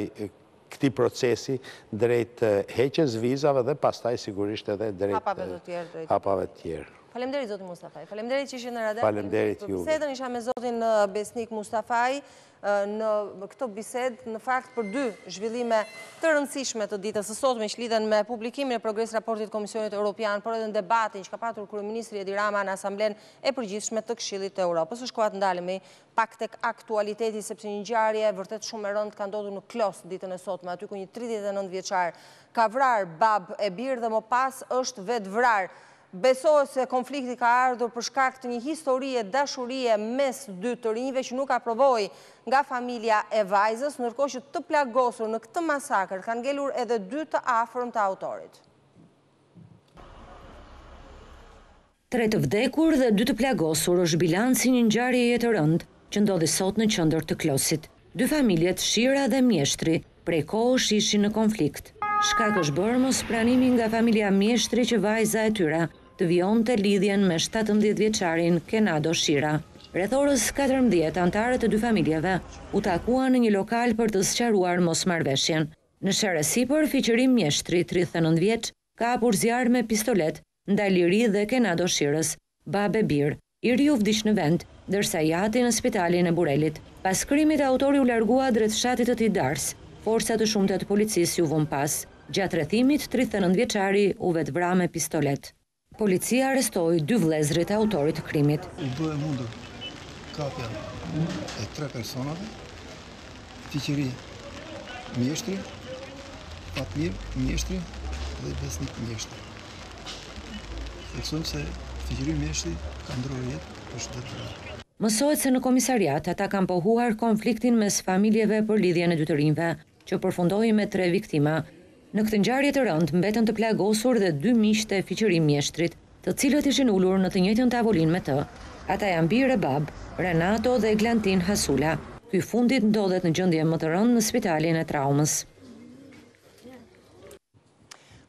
këtij procesi drejt heqjes së vizave dhe pastaj sigurisht edhe drejt hapave të tjerë drejt hapave të tjerë. Faleminderit zoti Mustafaj. Faleminderit që ishit në radar. Faleminderit juve. Bisedën isha me zotin uh, Besnik Mustafaj uh, në këtë bisedë në fakt për dy zhvillime të rëndësishme të ditës së sotme që lidhen me publikimin e progres raportit të Komisionit Europian, por edhe në debatin që ka patur kryeministri Edi Rama në Asamblenë e përgjithshme të Këshillit të Europës. Është koha të ndalemi pak tek aktualiteti, sepse një ngjarje vërtet shumë e rëndë ka ndodhur në Klos ditën e sotme, aty ku një 39 vjeçar ka vrarë babë e bir dhe më pas është vetëvrarë. Besohet se konflikti ka ardhur për shkak të një historie dashurie mes dy të rinjve që nuk u aprovua nga familja e vajzës, ndërkohë që të plagosur në këtë masakër kanë ngelur edhe dy të afërm të autorit. Tre të vdekur dhe dy të plagosur është bilanci i një ngjarjeje të rëndë që ndodhi sot në qendër të Klosit. Dy familjet Shira dhe Mjeshtri prej kohësh ishin në konflikt. Shkak është bërë mospranimi nga familja Mjeshtri që vajza e tyre të vijonte lidhjen me shtatëmbëdhjetë vjeçarin Kenado Shira. Rreth orës katërmbëdhjetë anëtarët e dy familjeve u takuan në një lokal për të sqaruar mosmarrëveshjen. Në sherr e sipër, Fiqiri Mjeshtri, tridhjetë e nëntë vjeç, ka hapur zjarr me pistoletë ndaj Ilir dhe Kenado Shirës, babë e bir. I riu vdiq në vend, ndërsa i ati në spitalin e Burelit. Pas krimit, autori u largua drejt fshatit të tij Dars. Forca të shumta të policisë iu vunë pas. Gjatë rrethimit, tridhjetë e nëntë vjeçari u vetëvra me pistoletë. Policia arrestoi dy vëllezërit e autorit të krimit. U bë e mundur kapja e tre personave. Fiqiri Mjeshtri, Fatmir Mjeshtri dhe Besnik Mjeshtri. Theksojmë se Fiqiri Mjeshtri ka ndërruar jetë për shëndet të rëndë. Mësohet se në komisariat ata kanë pohuar konfliktin mes familjeve për lidhjen e dy të rinjve, që përfundoi me tre viktima. Në këtë ngjarje të rëndë mbetën të plagosur dhe dy miqtë e Fiqiri Mjeshtrit, të cilët ishin ulur në të njëjtën tavolinë me të. Ata janë bir e babë, Renato dhe Eglantin Hasula. Ky i fundit ndodhet në gjendje më të rëndë në spitalin e traumës.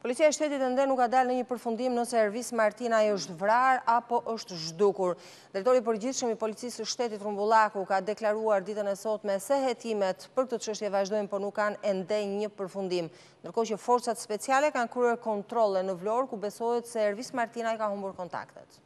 Policia e Shtetit ende nuk ka dalë në një përfundim nëse Ervis Martinaj është vrarë apo është zhdukur. Drejtori i Përgjithshëm i Policisë së Shtetit Rrumbullaku ka deklaruar ditën e sotme se hetimet për këtë çështje vazhdojnë por nuk kanë ende një përfundim. Ndërkohë që forcat speciale kanë kryer kontrolle në Vlorë ku besohet se Ervis Martinaj ka humbur kontaktet.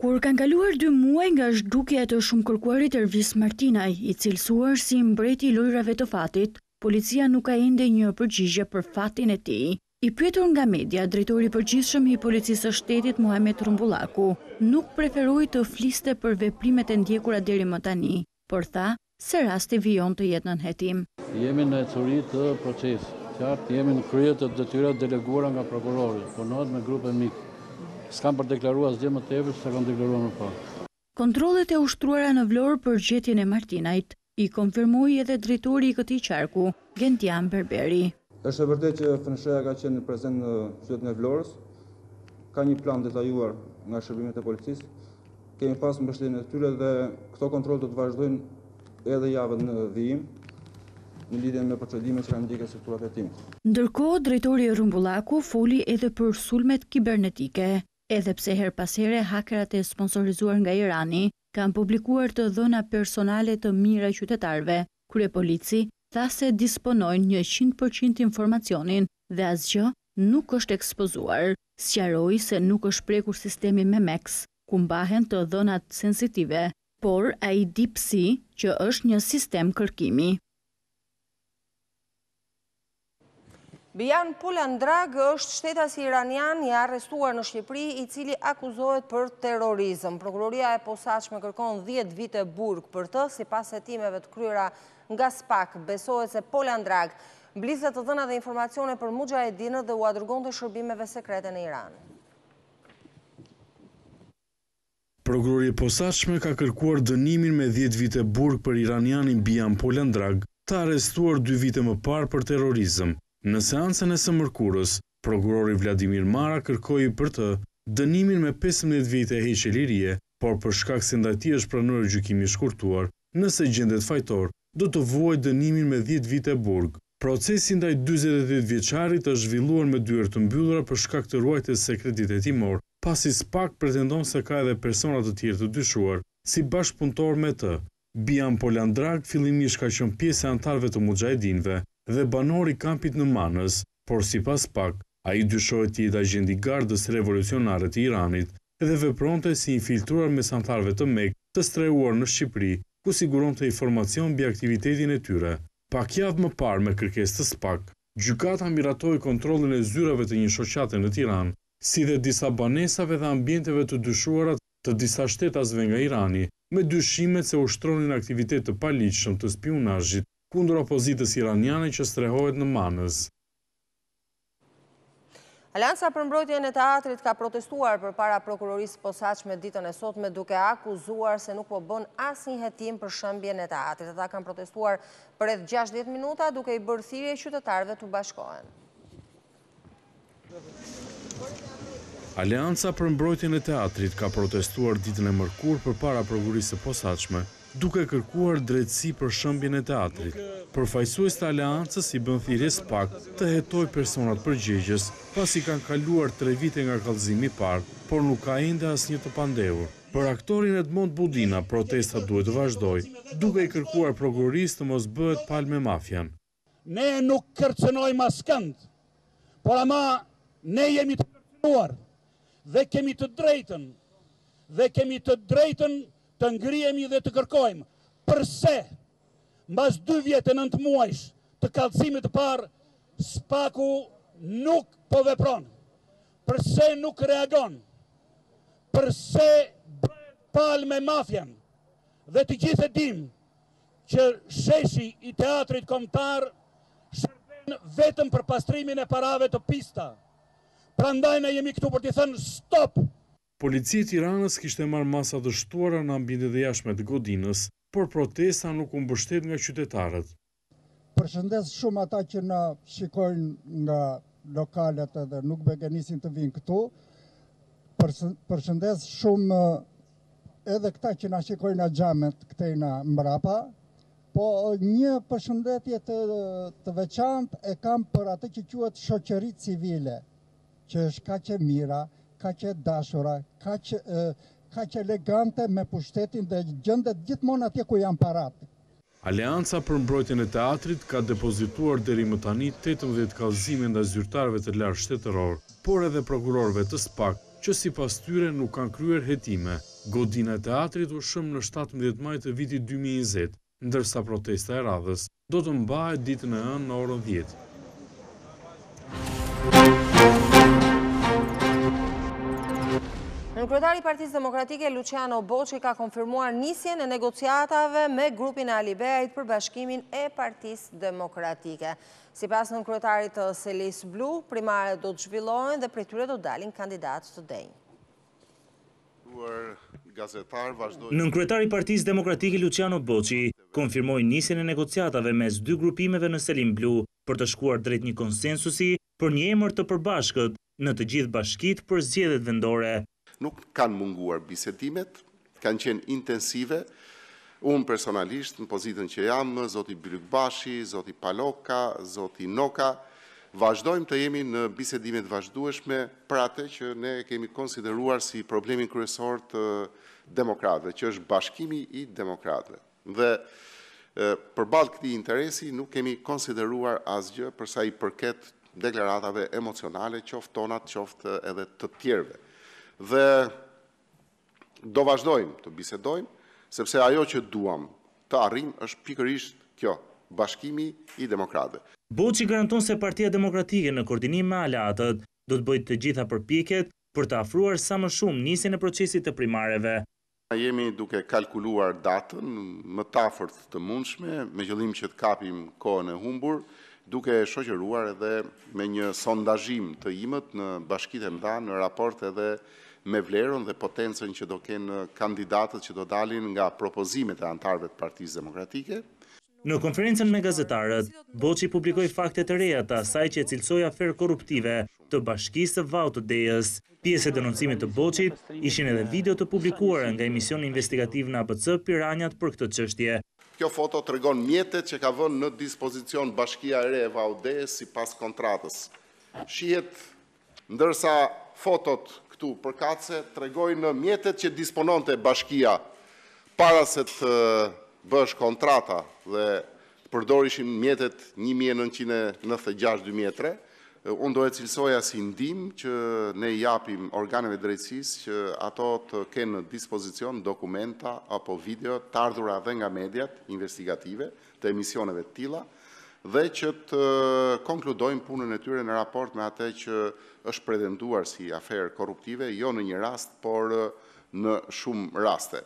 Kur kanë kaluar dy muaj nga zhdukja e të shumëkërkuarit Ervis Martinaj, i cilësuar si mbreti i lojërave të fatit, policia nuk ka ende një përgjigje për fatin e tij. I pyetur nga media, drejtori i përgjithshëm i Policisë së Shtetit, Muhamet Rrumbullaku, nuk preferoi të fliste për veprimet e ndjekura deri më tani, por tha se rasti vijon të jetë nën hetim. Jemi në ecuri të procesit. Qartë, jemi në krye të detyrave të deleguara nga prokurori. Punohet me grupe miks. S'kam për të deklaruar asgjë më tepër se ç'kam deklaruar më parë. Kontrollet e ushtruara në Vlorë për gjetjen e Martinajt, i konfirmoi edhe drejtori i këtij qarku, Gentian Berberi. Është e vërtetë që FNSH-ja ka qenë prezent në qytetin e Vlorës. Ka një plan detajuar nga shërbimet e policisë. Kemi pasur mbështetjen e tyre dhe këto kontrolle do të vazhdojnë edhe javën në vijim në lidhje me procedimet që kanë ndjekur strukturat e hetimit. Ndërkohë, drejtori Rrumbullaku foli edhe për sulmet kibernetike. Edhe pse herë pas here hakerat e sponsorizuar nga Irani kanë publikuar të dhëna personale të mijëra qytetarëve, kryepolici tha se disponojnë një qind për qind informacionin dhe asgjë nuk është ekspozuar. Sqaroi se nuk është prekur sistemi Memex, ku mbahen të dhënat sensitive, por IDPS-i që është një sistem kërkimi. Bijan Pulandrag është shtetasi iranian i arrestuar në Shqipëri i cili akuzohet për terrorizëm. Prokuroria e posaçme kërkon 10 vite burg për të, sipas hetimeve të kryera nga SPAK, besohet se Pulandrag mblidhte të dhëna dhe informacione për muxhahedinët dhe ua dërgonte shërbimeve sekrete në Iran. Prokuroria e Posaçme ka kërkuar dënimin me dhjetë vite burg për iranianin Bijan Polandrag, të arrestuar dy vite më parë për terrorizëm. Në seancën e së mërkurës, prokurori Vladimir Mara kërkoi për të dënimin me pesëmbëdhjetë vite heqje lirie, por për shkak se ndaj tij është pranuar gjykimi i shkurtuar, nëse gjendet fajtor, do të vuajë dënimin me dhjetë vite burg. Procesi ndaj dyzet e tetë vjeçarit është zhvilluar me dyer të mbyllura për shkak të ruajtjes së sekretit hetimor, pasi SPAK pretendon se ka edhe persona të tjerë të dyshuar, si bashkëpunëtorë me të. Bijan Polandrag fillimisht ka qenë pjesë e anëtarëve të Muxhahedinëve dhe banor i kampit në Manëz. Por sipas SPAK, ai dyshohet të jetë agjent i Gardës Revolucionare të Iranit dhe vepronte si i infiltruar mes anëtarëve të MEK të strehuar në Shqipëri, ku siguronte informacion mbi aktivitetin e tyre. Pak javë më parë me kërkesë të SPAK, gjykata miratoi kontrollin e zyrave të një shoqate në Tiranë, si dhe disa banesave dhe ambienteve të dyshuara të disa shtetasve nga Irani, me dyshimet se ushtronin aktivitet të paligjshëm të spiunazhit. Kundër opozitës iraniane që strehohet në Manëz. Aleanca për Mbrojtjen e Teatrit ka protestuar përpara Prokurorisë së Posaçme ditën e sotme duke akuzuar se nuk po bën asnjë hetim për shembjen e teatrit. Ata kanë protestuar për rreth gjashtëdhjetë minuta duke i bërë thirrje qytetarëve t'u bashkohen. Aleanca për Mbrojtjen e Teatrit ka protestuar ditën e mërkurë përpara Prokurorisë së Posaçme, duke kërkuar drejtësi për shëmbjen e teatrit. Përfaqësues të Aleancës i bënë thirrje SPAK të hetojë personat përgjegjës, pasi kanë kaluar tre vite nga kallëzimi i parë, por nuk ka ende asnjë të pandehur. Për aktorin Edmond Budina, protesta duhet të vazhdojë, duke i kërkuar Prokurorisë të mos bëhet palë me mafian. Ne nuk kërcënojmë askënd, por ama ne jemi të kërcënuar dhe kemi të drejtën dhe kemi të drejtën të ngrihemi dhe të kërkojmë përse mbas dy vjet e nëntë muajsh të kallëzimit të parë SPAK-u nuk po vepron, përse nuk reagon, përse bëhet palë me mafian dhe të gjithë e dimë që sheshi i Teatrit Kombëtar shërben vetëm për pastrimin e parave të pista. Prandaj ne jemi këtu për t'i thënë stop! Policia e Tiranës kishte marrë masa të shtuara në ambientet e jashtme të godinës, por protesta nuk u mbështet nga qytetarët. Përshëndes shumë ata që na shikojnë nga lokalet edhe nuk begenisin të vijnë këtu. Përshëndes shumë Edhe këta që na shikojnë nga xhamet këtej nga mbrapa, po një përshëndetje të të veçantë e kam për atë që quhet shoqëri civile, që është kaq e mira, kaq e dashura, kaq kaq elegante me pushtetin dhe gjendet gjithmonë atje ku janë parat. Aleanca për Mbrojtjen e Teatrit ka depozituar deri më tani tetëmbëdhjetë kallëzime ndaj zyrtarëve të lartë shtetërorë, por edhe prokurorëve të SPAK, që sipas tyre nuk kanë kryer hetime. Godina e Teatrit u shëmb në shtatëmbëdhjetë maj të vitit dy mijë e njëzet, ndërsa protesta e radhës do të mbahet ditën e hënë në orën dhjetë. Nënkryetari i Partisë Demokratike, Luçiano Boçi, ka konfirmuar nisjen e negociatave me grupin e Alibeajt për bashkimin e Partisë Demokratike. Sipas nënkryetarit të Selisë Blu, primaret do të zhvillohen dhe prej tyre do të dalin kandidatë të denjë. Nënkryetari i Partisë Demokratike, Luçiano Boçi, konfirmoi nisjen e negociatave mes dy grupimeve në Selinë Blu, për të shkuar drejt një konsensusi për një emër të përbashkët në të gjithë bashkitë për zgjedhjet vendore. Nuk kanë munguar bisedimet, kanë qenë intensive. Unë personalisht, në pozitën që jam, zoti Bylykbashi, zoti Paloka, zoti Noka, vazhdojmë të jemi në bisedime të vazhdueshme për atë që ne e kemi konsideruar si problemin kryesor të demokratëve, që është bashkimi i demokratëve. Dhe përballë këtij interesi nuk kemi konsideruar asgjë për sa i përket deklaratave emocionale, qoftë tonat, qoftë edhe të tjerëve. Dhe do vazhdojmë të bisedojmë, sepse ajo që duam të arrijmë është pikërisht kjo, bashkimi i demokratëve. Boçi garanton se Partia Demokratike në koordinim me aleatët do të bëjë të gjitha përpjekjet për të afruar sa më shumë nisjen e procesit të primareve. Jemi duke kalkuluar datën më të afërt të mundshme, me qëllim që të kapim kohën e humbur, duke e shoqëruar edhe me një sondazhim të imët në bashkitë e mëdha në raport edhe me vlerën dhe potencën që do kenë kandidatët që do dalin nga propozimet e anëtarëve të Partisë Demokratike. Në konferencën me gazetarët, Boçi publikoi fakte të reja të asaj që e cilësoi aferë korruptive të bashkisë së Vau të Dejës. Pjesë e denoncimit të Boçit ishin edhe video të publikuara nga emisioni investigativ në ABC Piranjat për këtë çështje. Kjo foto tregon mjetet që ka vënë në dispozicion Bashkia e re e Vau Dejës sipas kontratës. Shihet Ndërsa fotot këtu përkatëse tregojnë mjetet që dispononte bashkia para se të bëhesh kontrata dhe të përdorishin mjetet 1996-2003, unë do e cilësoja si ndihmë që ne i japim organeve drejtësisë që ato të kenë në dispozicion dokumenta apo video të ardhura dhe nga mediat investigative të emisioneve të tilla dhe që të konkludojnë punën e tyre në raport me atë që është pretenduar si aferë korruptive, jo në një rast, por në shumë raste.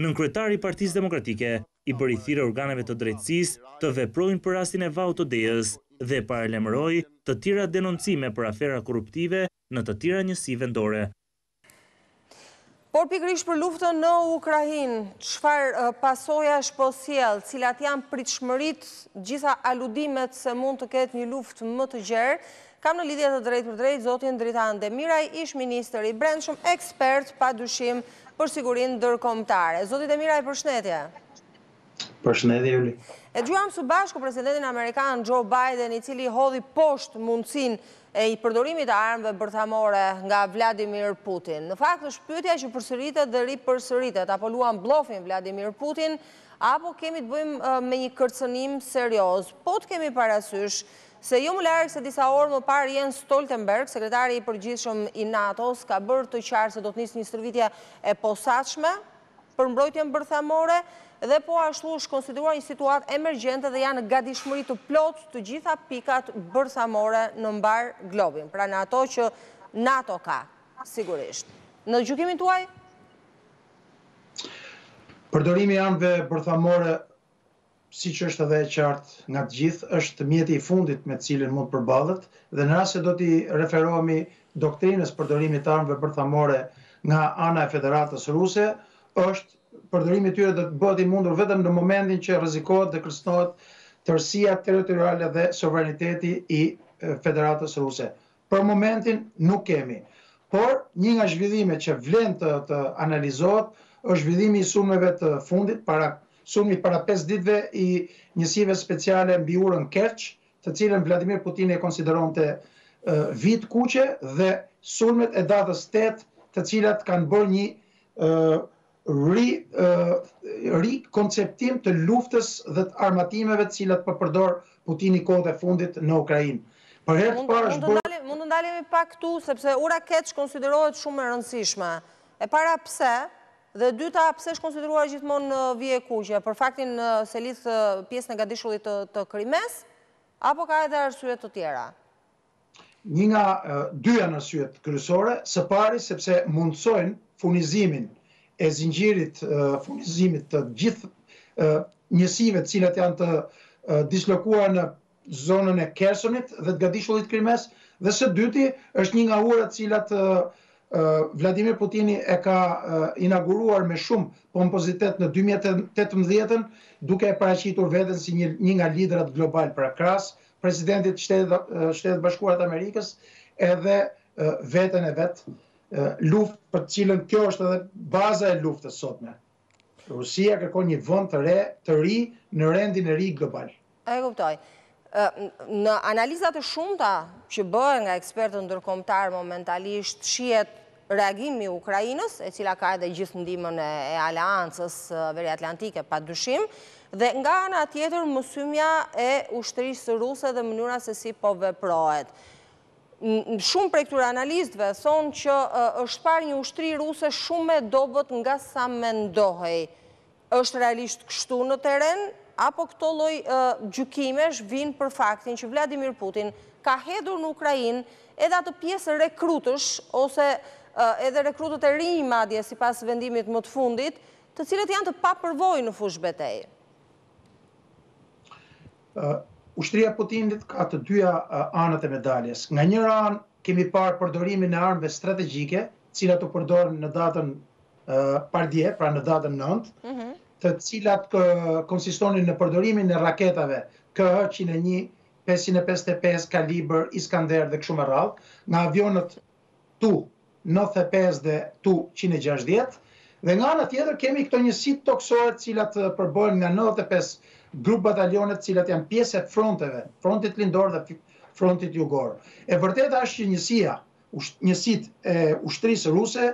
Nënkryetari i Partisë Demokratike i bëri thirrje organeve të drejtësisë të veprojnë për rastin e Vau të Dejës dhe paralajmëroi të tjera denoncime për afera korruptive në të tjera njësi vendore. Por pikërisht për luftën në Ukrainë, çfarë pasojash po sjell, cilat janë pritshmëritë, gjitha aludimet se mund të ketë një luftë më të gjerë, kam në lidhje të drejtpërdrejtë zotin Dritan Demiraj, ish ministër i Brendshëm, ekspert pa dyshim për sigurinë ndërkombëtare. Zoti Demiraj, përshëndetje. Përshëndetje Juli. E dëgjuam së bashku presidentin amerikan Joe Biden, i cili hodhi poshtë mundësinë e përdorimit të armëve bërthamore nga Vladimir Putin. Në fakt është pyetja që përsëritet dhe ripërsëritet, apo luan blofin Vladimir Putin, apo kemi të bëjmë me një kërcënim serioz. Po të kemi parasysh se jo më larg se disa orë më parë Jens Stoltenberg, sekretari i përgjithshëm i NATO-s, ka bërë të qartë se do të nisë një stërvitje e posaçme, për mbrojtjen bërthamore dhe po ashtu është konsideruar një situatë emergjente dhe janë në gatishmëri të plotë të gjitha pikat bërthamore në mbarë globin, pra në ato që NATO ka, sigurisht. Në gjykimin tuaj? Përdorimi i armëve bërthamore siç është edhe e qartë nga të gjithë, është mjeti i fundit me të cilin mund të përballet dhe në rast se do t'i referohemi doktrinës përdorimit të armëve bërthamore nga ana e Federatës Ruse, është, përdorimi i tyre do të bëhet i mundur vetëm në momentin që rrezikohet dhe kërcënohet tërësia territoriale dhe sovraniteti i Federatës Ruse, Për momentin nuk kemi. Por, një nga zhvillimet që vlen të të analizohet është zhvillimi i sulmeve të fundit para, sulmi para pesë ditëve i njësive speciale mbi urën Kerç, të cilën Vladimir Putini e konsideronte vijë të kuqe dhe sulmet e datës tetë të cilat kanë bërë një rikonceptim të luftës dhe të armatimeve të cilat po përdor Putini kohët e fundit në Ukrainë. Për herë të parë është bërë Mund të ndalemi pak këtu sepse ura Kerç konsiderohet shumë e rëndësishme. E para pse dhe e dyta pse është konsideruar gjithmonë një vijë e kuqe, për faktin se lidh pjesën e gadishullit të Krimesë apo ka edhe arsye të tjera? Një nga, dy janë arsyet kryesore, së pari sepse mundësojnë furnizimin e zinxhirit furnizimit të gjithë njësive të cilat janë të dislokuar në zonën e Khersonit dhe të Gadishullit Krimesë dhe së dyti është një nga urat të cilat Vladimir Putini e ka inaguruar me shumë pompozitet në dy mijë e tetëmbëdhjetën duke e paraqitur veten si një nga liderat global pra krahas presidentit të Shtetet e Bashkuara të Amerikës edhe veten e vet, luftë për të cilën kjo është edhe baza e luftës sotme. Rusia kërkon një vend të re të ri në rendin e ri global. E kuptoj. Në analizat e shumta që bëhen nga ekspertët ndërkombëtarë momentalisht, shihet reagimi i Ukrainës, e cila ka edhe gjithë ndihmën e Aleancës Veriatlantike pa dyshim, dhe nga ana tjetër mësymja e ushtrisë ruse dhe mënyra se si po veprohet. Shumë prej këtyre analistëve thonë që është parë një ushtri ruse shumë më e dobët nga sa mendohej. Është realisht kështu në terren, apo këto lloj gjykimesh vijnë për faktin që Vladimir Putin ka hedhur në Ukrainë edhe atë pjesë rekrutësh ose edhe rekrutët e rinj madje sipas vendimit më të fundit, të cilët janë të papërvojë në fushëbetejë? Ushtria e Putinit ka të dyja anët e medaljes. Nga njëra anë kemi parë përdorimin e armëve strategjike, të cilat u përdorën në datën pardje, pra në datën 9, mhm. të cilat konsistonin në përdorimin e raketave KH-101, 555, Kalibër, Iskander dhe kështu me radhë, nga avionët Tu 95 dhe Tu 160, dhe nga ana tjetër kemi këto njësi tokësore të cilat përbëhen nga 95 grup batalione të cilat janë pjesë e fronteve, frontit lindor dhe frontit jugor. E vërteta është që njësia njësitë e ushtrisë ruse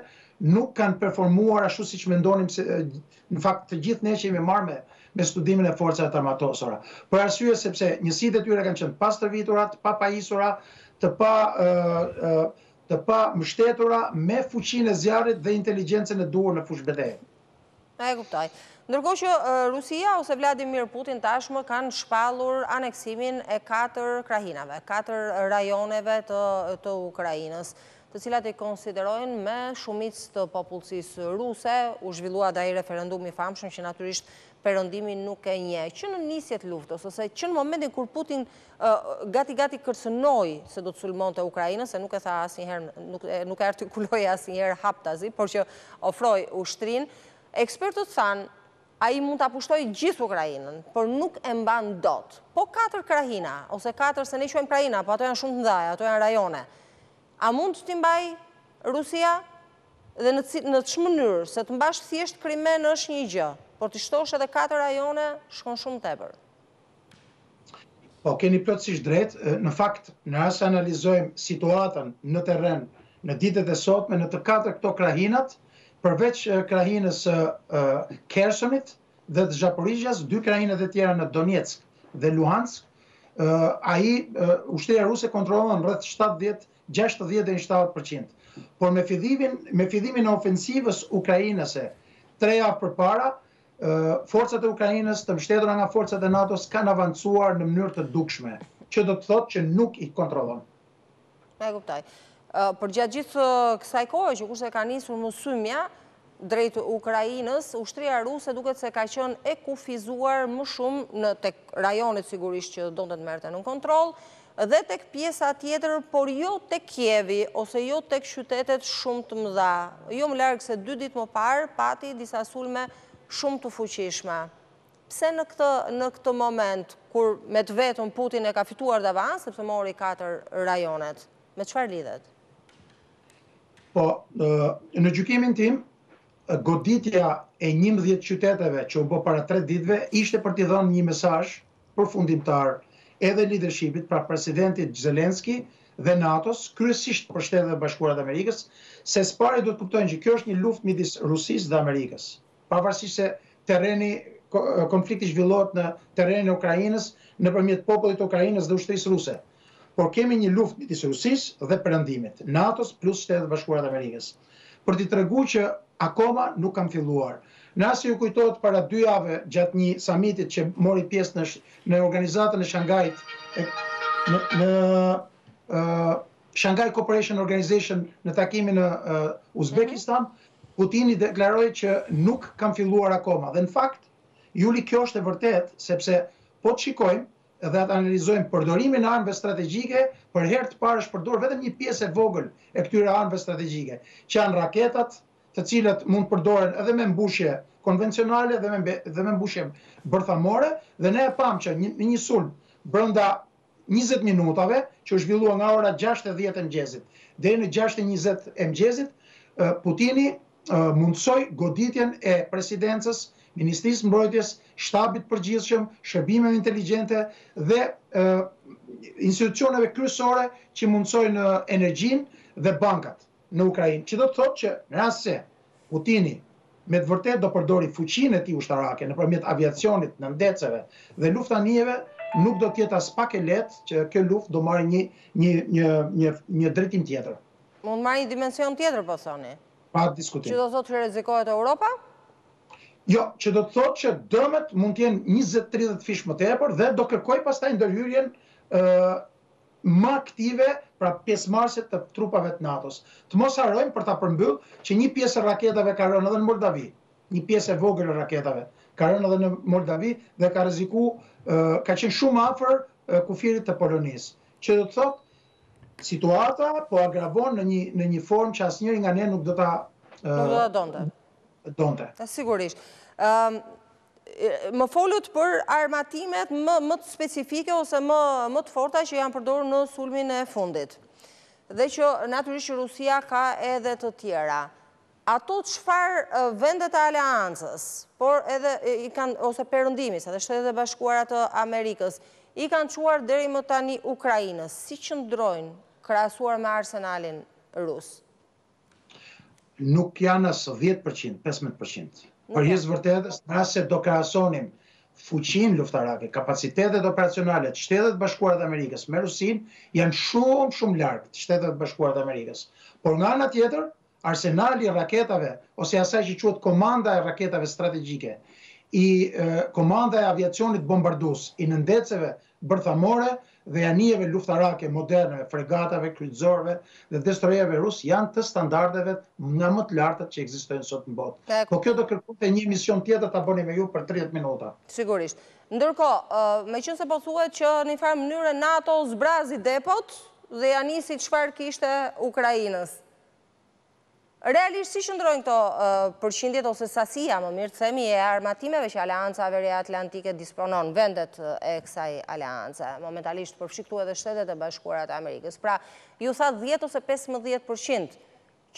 nuk kanë performuar ashtu siç mendonim në fakt të gjithë ne që jemi marrë me me studimin e forcave të armatosura për arsye sepse njësitë e tyre kanë qenë të pastërvitura të papajisura të pa të pa mbështetura me fuqinë e zjarrit dhe inteligjencën e duhur në fushëbetejë. E kuptoj. Ndërkohë që Rusia ose Vladimir Putin tashmë kanë shpallur aneksimin e katër krahinave, katër rajoneve të, të Ukrainës, të cilat i konsiderojnë me shumicë të popullsisë ruse, u zhvillua dhe ai referendum i famshëm që natyrisht perëndimi nuk e njeh, që në nisje të luftës, ose që në momentin kur Putin gati gati kërcënoi se do të sulmonte Ukrainën, se nuk e tha asnjëherë, nuk e artikuloi asnjëherë haptazi, por që afroi ushtrinë, ekspertët thanë, ai mund ta pushtojë gjithë Ukrainën, por nuk e mban dot. Po katër krahina, ose katër, se ne i quajmë krahina, po ato janë shumë të mëdha, ato janë rajone. A mund t'i mbajë Rusia? Dhe në, në ç'mënyrë, se të mbash thjesht Krimenë është një gjë, por t'i shtosh edhe katër rajone, shkon shumë tepër. Po, keni plotësisht të drejtë. Në fakt, në rast se analizojmë situatën në terren në ditët e sotme në të katër këto krahinat, përveç krahinës së Khersonit dhe të Zaporizhjas, dy krahinat e tjera në Donetsk dhe Luhansk, ai ushtria ruse kontrollon rreth 70, 60 deri në 70 për qind. Por me fillimin me fillimin e ofensivës ukrainase tre javë përpara, Forcat e Ukrainës, të mbështetura nga forcat e NATO-s, kanë avancuar në mënyrë të dukshme, që do të thotë që nuk i kontrollon. E kuptoj. Përgjatë gjithë kësaj kohe që kur se ka nisur mësymja drejt Ukrainës, ushtria ruse duket se ka qenë e kufizuar më shumë në tek rajonet sigurisht që donte të merrte nën kontroll, Dhe tek pjesa tjetër, por jo tek Kievi ose jo tek qytetet shumë të mëdha. Jo më larg se dy ditë më parë pati disa sulme shumë të fuqishme. Pse në këtë në këtë moment kur me veten Putin e ka fituar davanë sepse mori katër rajonet? Me çfarë lidhet? Po, në gjykimin tim, goditja e njëmbëdhjetë qyteteve që u bë para tre ditëve ishte për t'i dhënë një mesazh përfundimtar edhe lidershipit, pra presidentit Zelensky dhe NATO-s, kryesisht për Shtetet e Bashkuara të Amerikës, se së pari duhet të kuptojnë që kjo është një luftë midis Rusisë dhe Amerikës. Pavarësisht se terreni konflikti zhvillohet në terrenin e Ukrainës nëpërmjet popullit të Ukrainës dhe ushtrisë ruse, por kemi një luftë midis Rusisë dhe Perëndimit, NATO-s plus Shtetet e Bashkuara të Amerikës. Për t'i tregu që akoma nuk kam filluar. Në rast se ju kujtohet para dy javëve gjatë një samitit që mori pjesë në në organizatën e Shangait në Shanghai Cooperation Organization në takimin në Uzbekistan, Putini deklaroi që nuk kam filluar akoma dhe në fakt Juli kjo është e vërtetë sepse po të shikojmë dhe të analizojmë përdorimin e armëve strategjike, për herë të parë është përdor vetëm një pjesë e vogël e këtyre armëve strategjike, që janë raketat, të cilat mund përdoren edhe me mbushje konvencionale dhe me mbushje bërthamore, dhe ne e pamë që në një sulm brenda njëzet minutave, që u zhvillua nga ora gjashtë e dhjetë e mëngjesit deri në gjashtë e njëzet e mëngjesit, Putini mundësoi goditjen e Presidencës, Ministrisë së Mbrojtjes, Shtabit të Përgjithshëm, Shërbimeve Inteligjente dhe institucioneve kryesore që mundësojnë energjinë dhe bankat në Ukrainë, që do të thotë që në rast se Putini me të vërtetë do përdori fuqinë e tij ushtarake nëpërmjet aviacionit, nëndetëseve dhe luftanijeve, nuk do të jetë aspak e lehtë që kjo luftë do marrë një një një një një drejtim tjetër. Mund marrë një dimension tjetër, po thoni? Pa diskutim. Që do të thotë që rrezikohet Europa? Jo, që do të thotë që dëmet mund të jenë 20-30 fish më tepër dhe do kërkojë pastaj ndërhyrjen më aktive pra pjesëmarrëse të trupave të NATO-s. Të mos harrojmë për ta përmbyll që një pjesë e raketave ka rënë edhe në Moldavi, një pjesë e vogël e raketave ka rënë edhe në Moldavi dhe ka rreziku ka qenë shumë afër kufirit të Polonisë. Që do të thotë Situata po agravon në një në një formë që asnjëri nga ne nuk do ta nuk do ta donte. Donte. Sigurisht. Ëm më folët për armatimet më specifike ose më të forta që janë përdorur në sulmin e fundit. Dhe që natyrisht që Rusia ka edhe të tjera. Ato çfarë vendet e aleancës, por edhe i kanë ose perëndimi, se edhe Shtetet e Bashkuara të Amerikës, i kanë çuar deri më tani Ukrainës, si qëndrojnë krahasuar me arsenalin rus? Nuk janë as dhjetë për qind, pesëmbëdhjetë për qind. Për hir të së vërtetës, nëse do krahasonim fuqinë luftarake, kapacitetet operacionale të Shteteve të Bashkuara të Amerikës me Rusinë, janë shumë, shumë larg të Shteteve të Bashkuara të Amerikës. Por nga ana tjetër, arsenali i rraketave ose asaj që quhet komanda e rraketave strategjike, i komanda e aviacionit bombardues, i nëndetëseve bërthamore dhe i anijeve luftarake moderne, fregatave, kryqëzorëve dhe destrojerëve rusë janë të standardeve nga më të lartat që ekzistojnë sot në botë. Po kjo do kërkonte një emision tjetër ta bënim me ju për tridhjetë minuta. Sigurisht. Ndërkohë, meqenëse po thuhet që në një farë mënyre NATO zbrazi depot dhe ia nisi çfarë kishte Ukrainës, Realisht si qëndrojnë këto përqindjet ose sasia, më mirë të themi, e armatimeve që Aleanca e Veri-Atlantike disponon, vendet e kësaj aleance, momentalisht përfshi këtu edhe Shtetet e Bashkuara të Amerikës. Pra, ju thatë dhjetë ose pesëmbëdhjetë për qind,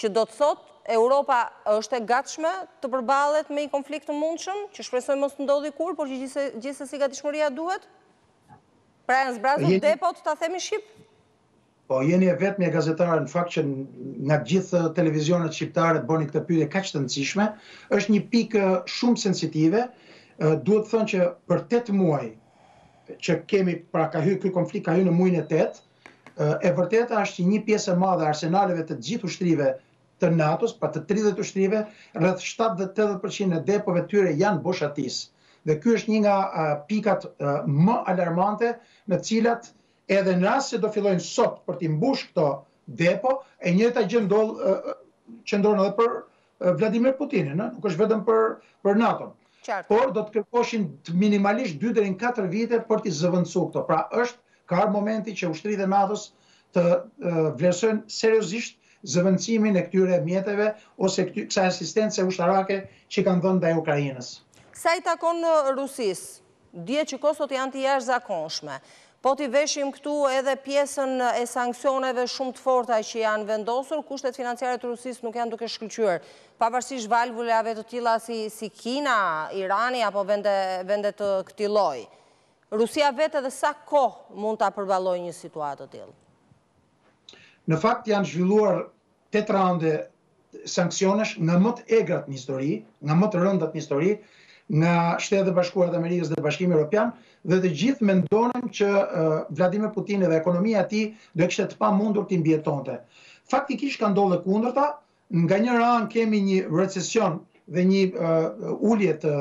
që do të thotë Europa është e gatshme të përballet me një konflikt të mundshëm, që shpresoj mos të ndodhi kurrë, por që gjithsesi gatishmëria duhet? Pra janë zbrazur depot, ta themi shqip? Po jeni e vetmja gazetare në fakt që nga të gjithë televizionet shqiptare bëni këtë pyetje kaq të rëndësishme. Është një pikë shumë sensitive. Duhet thënë që për 8 muaj që kemi, pra ka hyrë ky konflikt ka hyrë në muajin e 8, e vërteta është që një pjesë e madhe e arsenaleve të gjithë ushtrive të NATO-s, pra të 30 ushtrive, rreth 70-80% e depove tyre janë boshatis. Dhe ky është një nga pikat më alarmante në cilat Edhe në rast se do fillojnë sot për t'i mbush këto depo, e njëjta gjë qëndron edhe për Vladimir Putinin, ë, nuk është vetëm për për NATO-n. Qartë. Por do të kërkoshin minimalisht 2 deri në 4 vite për t'i zëvendësuar këto. Pra është ka ardhur momenti që ushtritë e NATO-s të vlerësojnë seriozisht zëvendësimin e këtyre mjeteve ose kësaj asistence ushtarake që kanë dhënë ndaj Ukrainës. Sa i takon Rusisë, Dihet që kostot janë të jashtëzakonshme. Po t'i veshim këtu edhe pjesën e sanksioneve shumë të forta që janë vendosur, kushtet financiare të Rusisë nuk janë duke shkëlqyer. Pavarësisht valvulave të tilla si Kina, Irani apo vende të këtij lloji. Rusia vetë edhe sa kohë mund ta përballojë një situatë të tillë? Në fakt janë zhvilluar tetë raunde sanksionesh nga më të egrat në histori, nga më të rëndat në histori, nga Shtetet e Bashkuara të Amerikës dhe Bashkimi Evropian dhe të gjithë mendonim që Vladimir Putini dhe ekonomia e tij do e kishte të pamundur të mbijetonte. Faktikisht ka ndodhur e kundërta, Nga njëra anë kemi një recesion dhe një ulje të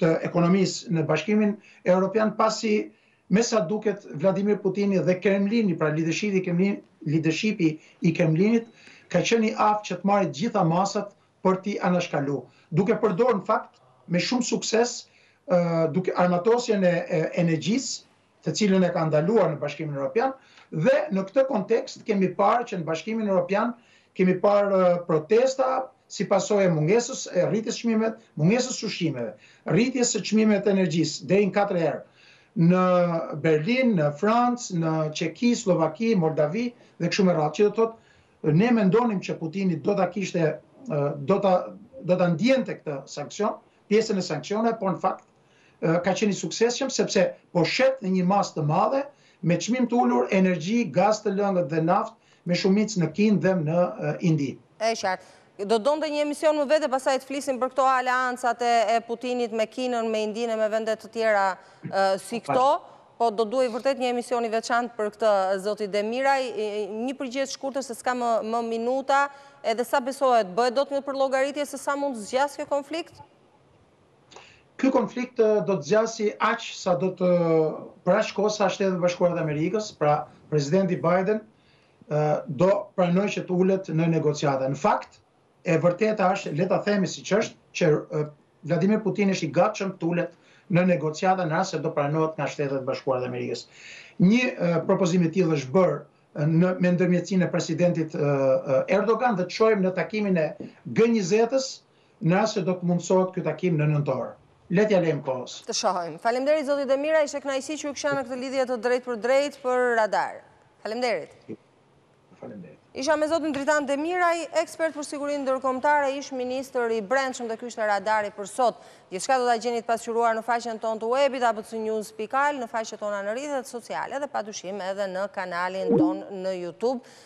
të ekonomisë në Bashkimin Europian pasi me sa duket Vladimir Putini dhe Kremlini, pra lidershipi i Kremlinit ka qenë i aftë që të marrë të gjitha masat për t'i anashkalu, duke përdorë në fakt me shumë sukses duke armatosjen e energjisë, të cilën e ka ndaluar në Bashkimin Europian dhe në këtë kontekst kemi parë që në Bashkimin Europian kemi parë protesta si pasojë e mungesës e rritjes së çmimeve, mungesës së ushqimeve, rritjes së çmimeve të energjisë deri në katër herë në Berlin, në Francë, në Çeki, Sllovaki, Moldavi dhe kështu me radhë, që do të thotë ne mendonim që Putini do ta kishte do ta do ta ndjente këtë sanksion, pjesën e sanksioneve, por në fakt ka qenë i suksesshëm sepse po shet në një masë të madhe me çmim të ulur energji, gaz të lëngët dhe naftë me shumicë në Kinë dhe në Indi. E qartë. Do të donte një emision më vete pastaj të flisim për këto aleancat e Putinit me Kinën, me Indinë e me vende të tjera si këto, po do duhej vërtet një emision i veçantë për këtë zoti Demiraj. Një përgjigje të shkurtër se s'kam më minuta, edhe sa besohet, bëhet dot një përllogaritje se sa mund të zgjasë ky konflikt? Ky konflikt do të zgjasi aq sa do të për aq kohë sa Shtetet e Bashkuara të Amerikës, pra presidenti Biden do pranojë që të ulet në negociata. Në fakt, e vërteta është, le ta themi siç është, që Vladimir Putin është i gatshëm të ulet në negociata në rast se do pranohet nga Shtetet e Bashkuara të Amerikës. Një propozim i tillë është bërë në me ndërmjetësinë e presidentit Erdogan dhe të shohim në takimin e G20-s Në rast se do të mundësohet ky takim në nëntor. Le t'ia lëmë kohës. Të shohim. Faleminderit zoti Demiraj, ishte kënaqësi që ju kisha në këtë lidhje të drejtpërdrejtë për Radar. Faleminderit. Ju faleminderit. Isha me zotin Dritan Demiraj, ekspert për sigurinë ndërkombëtare, ish ministër i Brendshëm dhe ky ishte Radari për sot. Gjithçka do ta gjeni të pasqyruar në faqen tonë të webit abcnews.al, në faqet tona në rrjetet sociale dhe padyshim edhe në kanalin tonë në YouTube.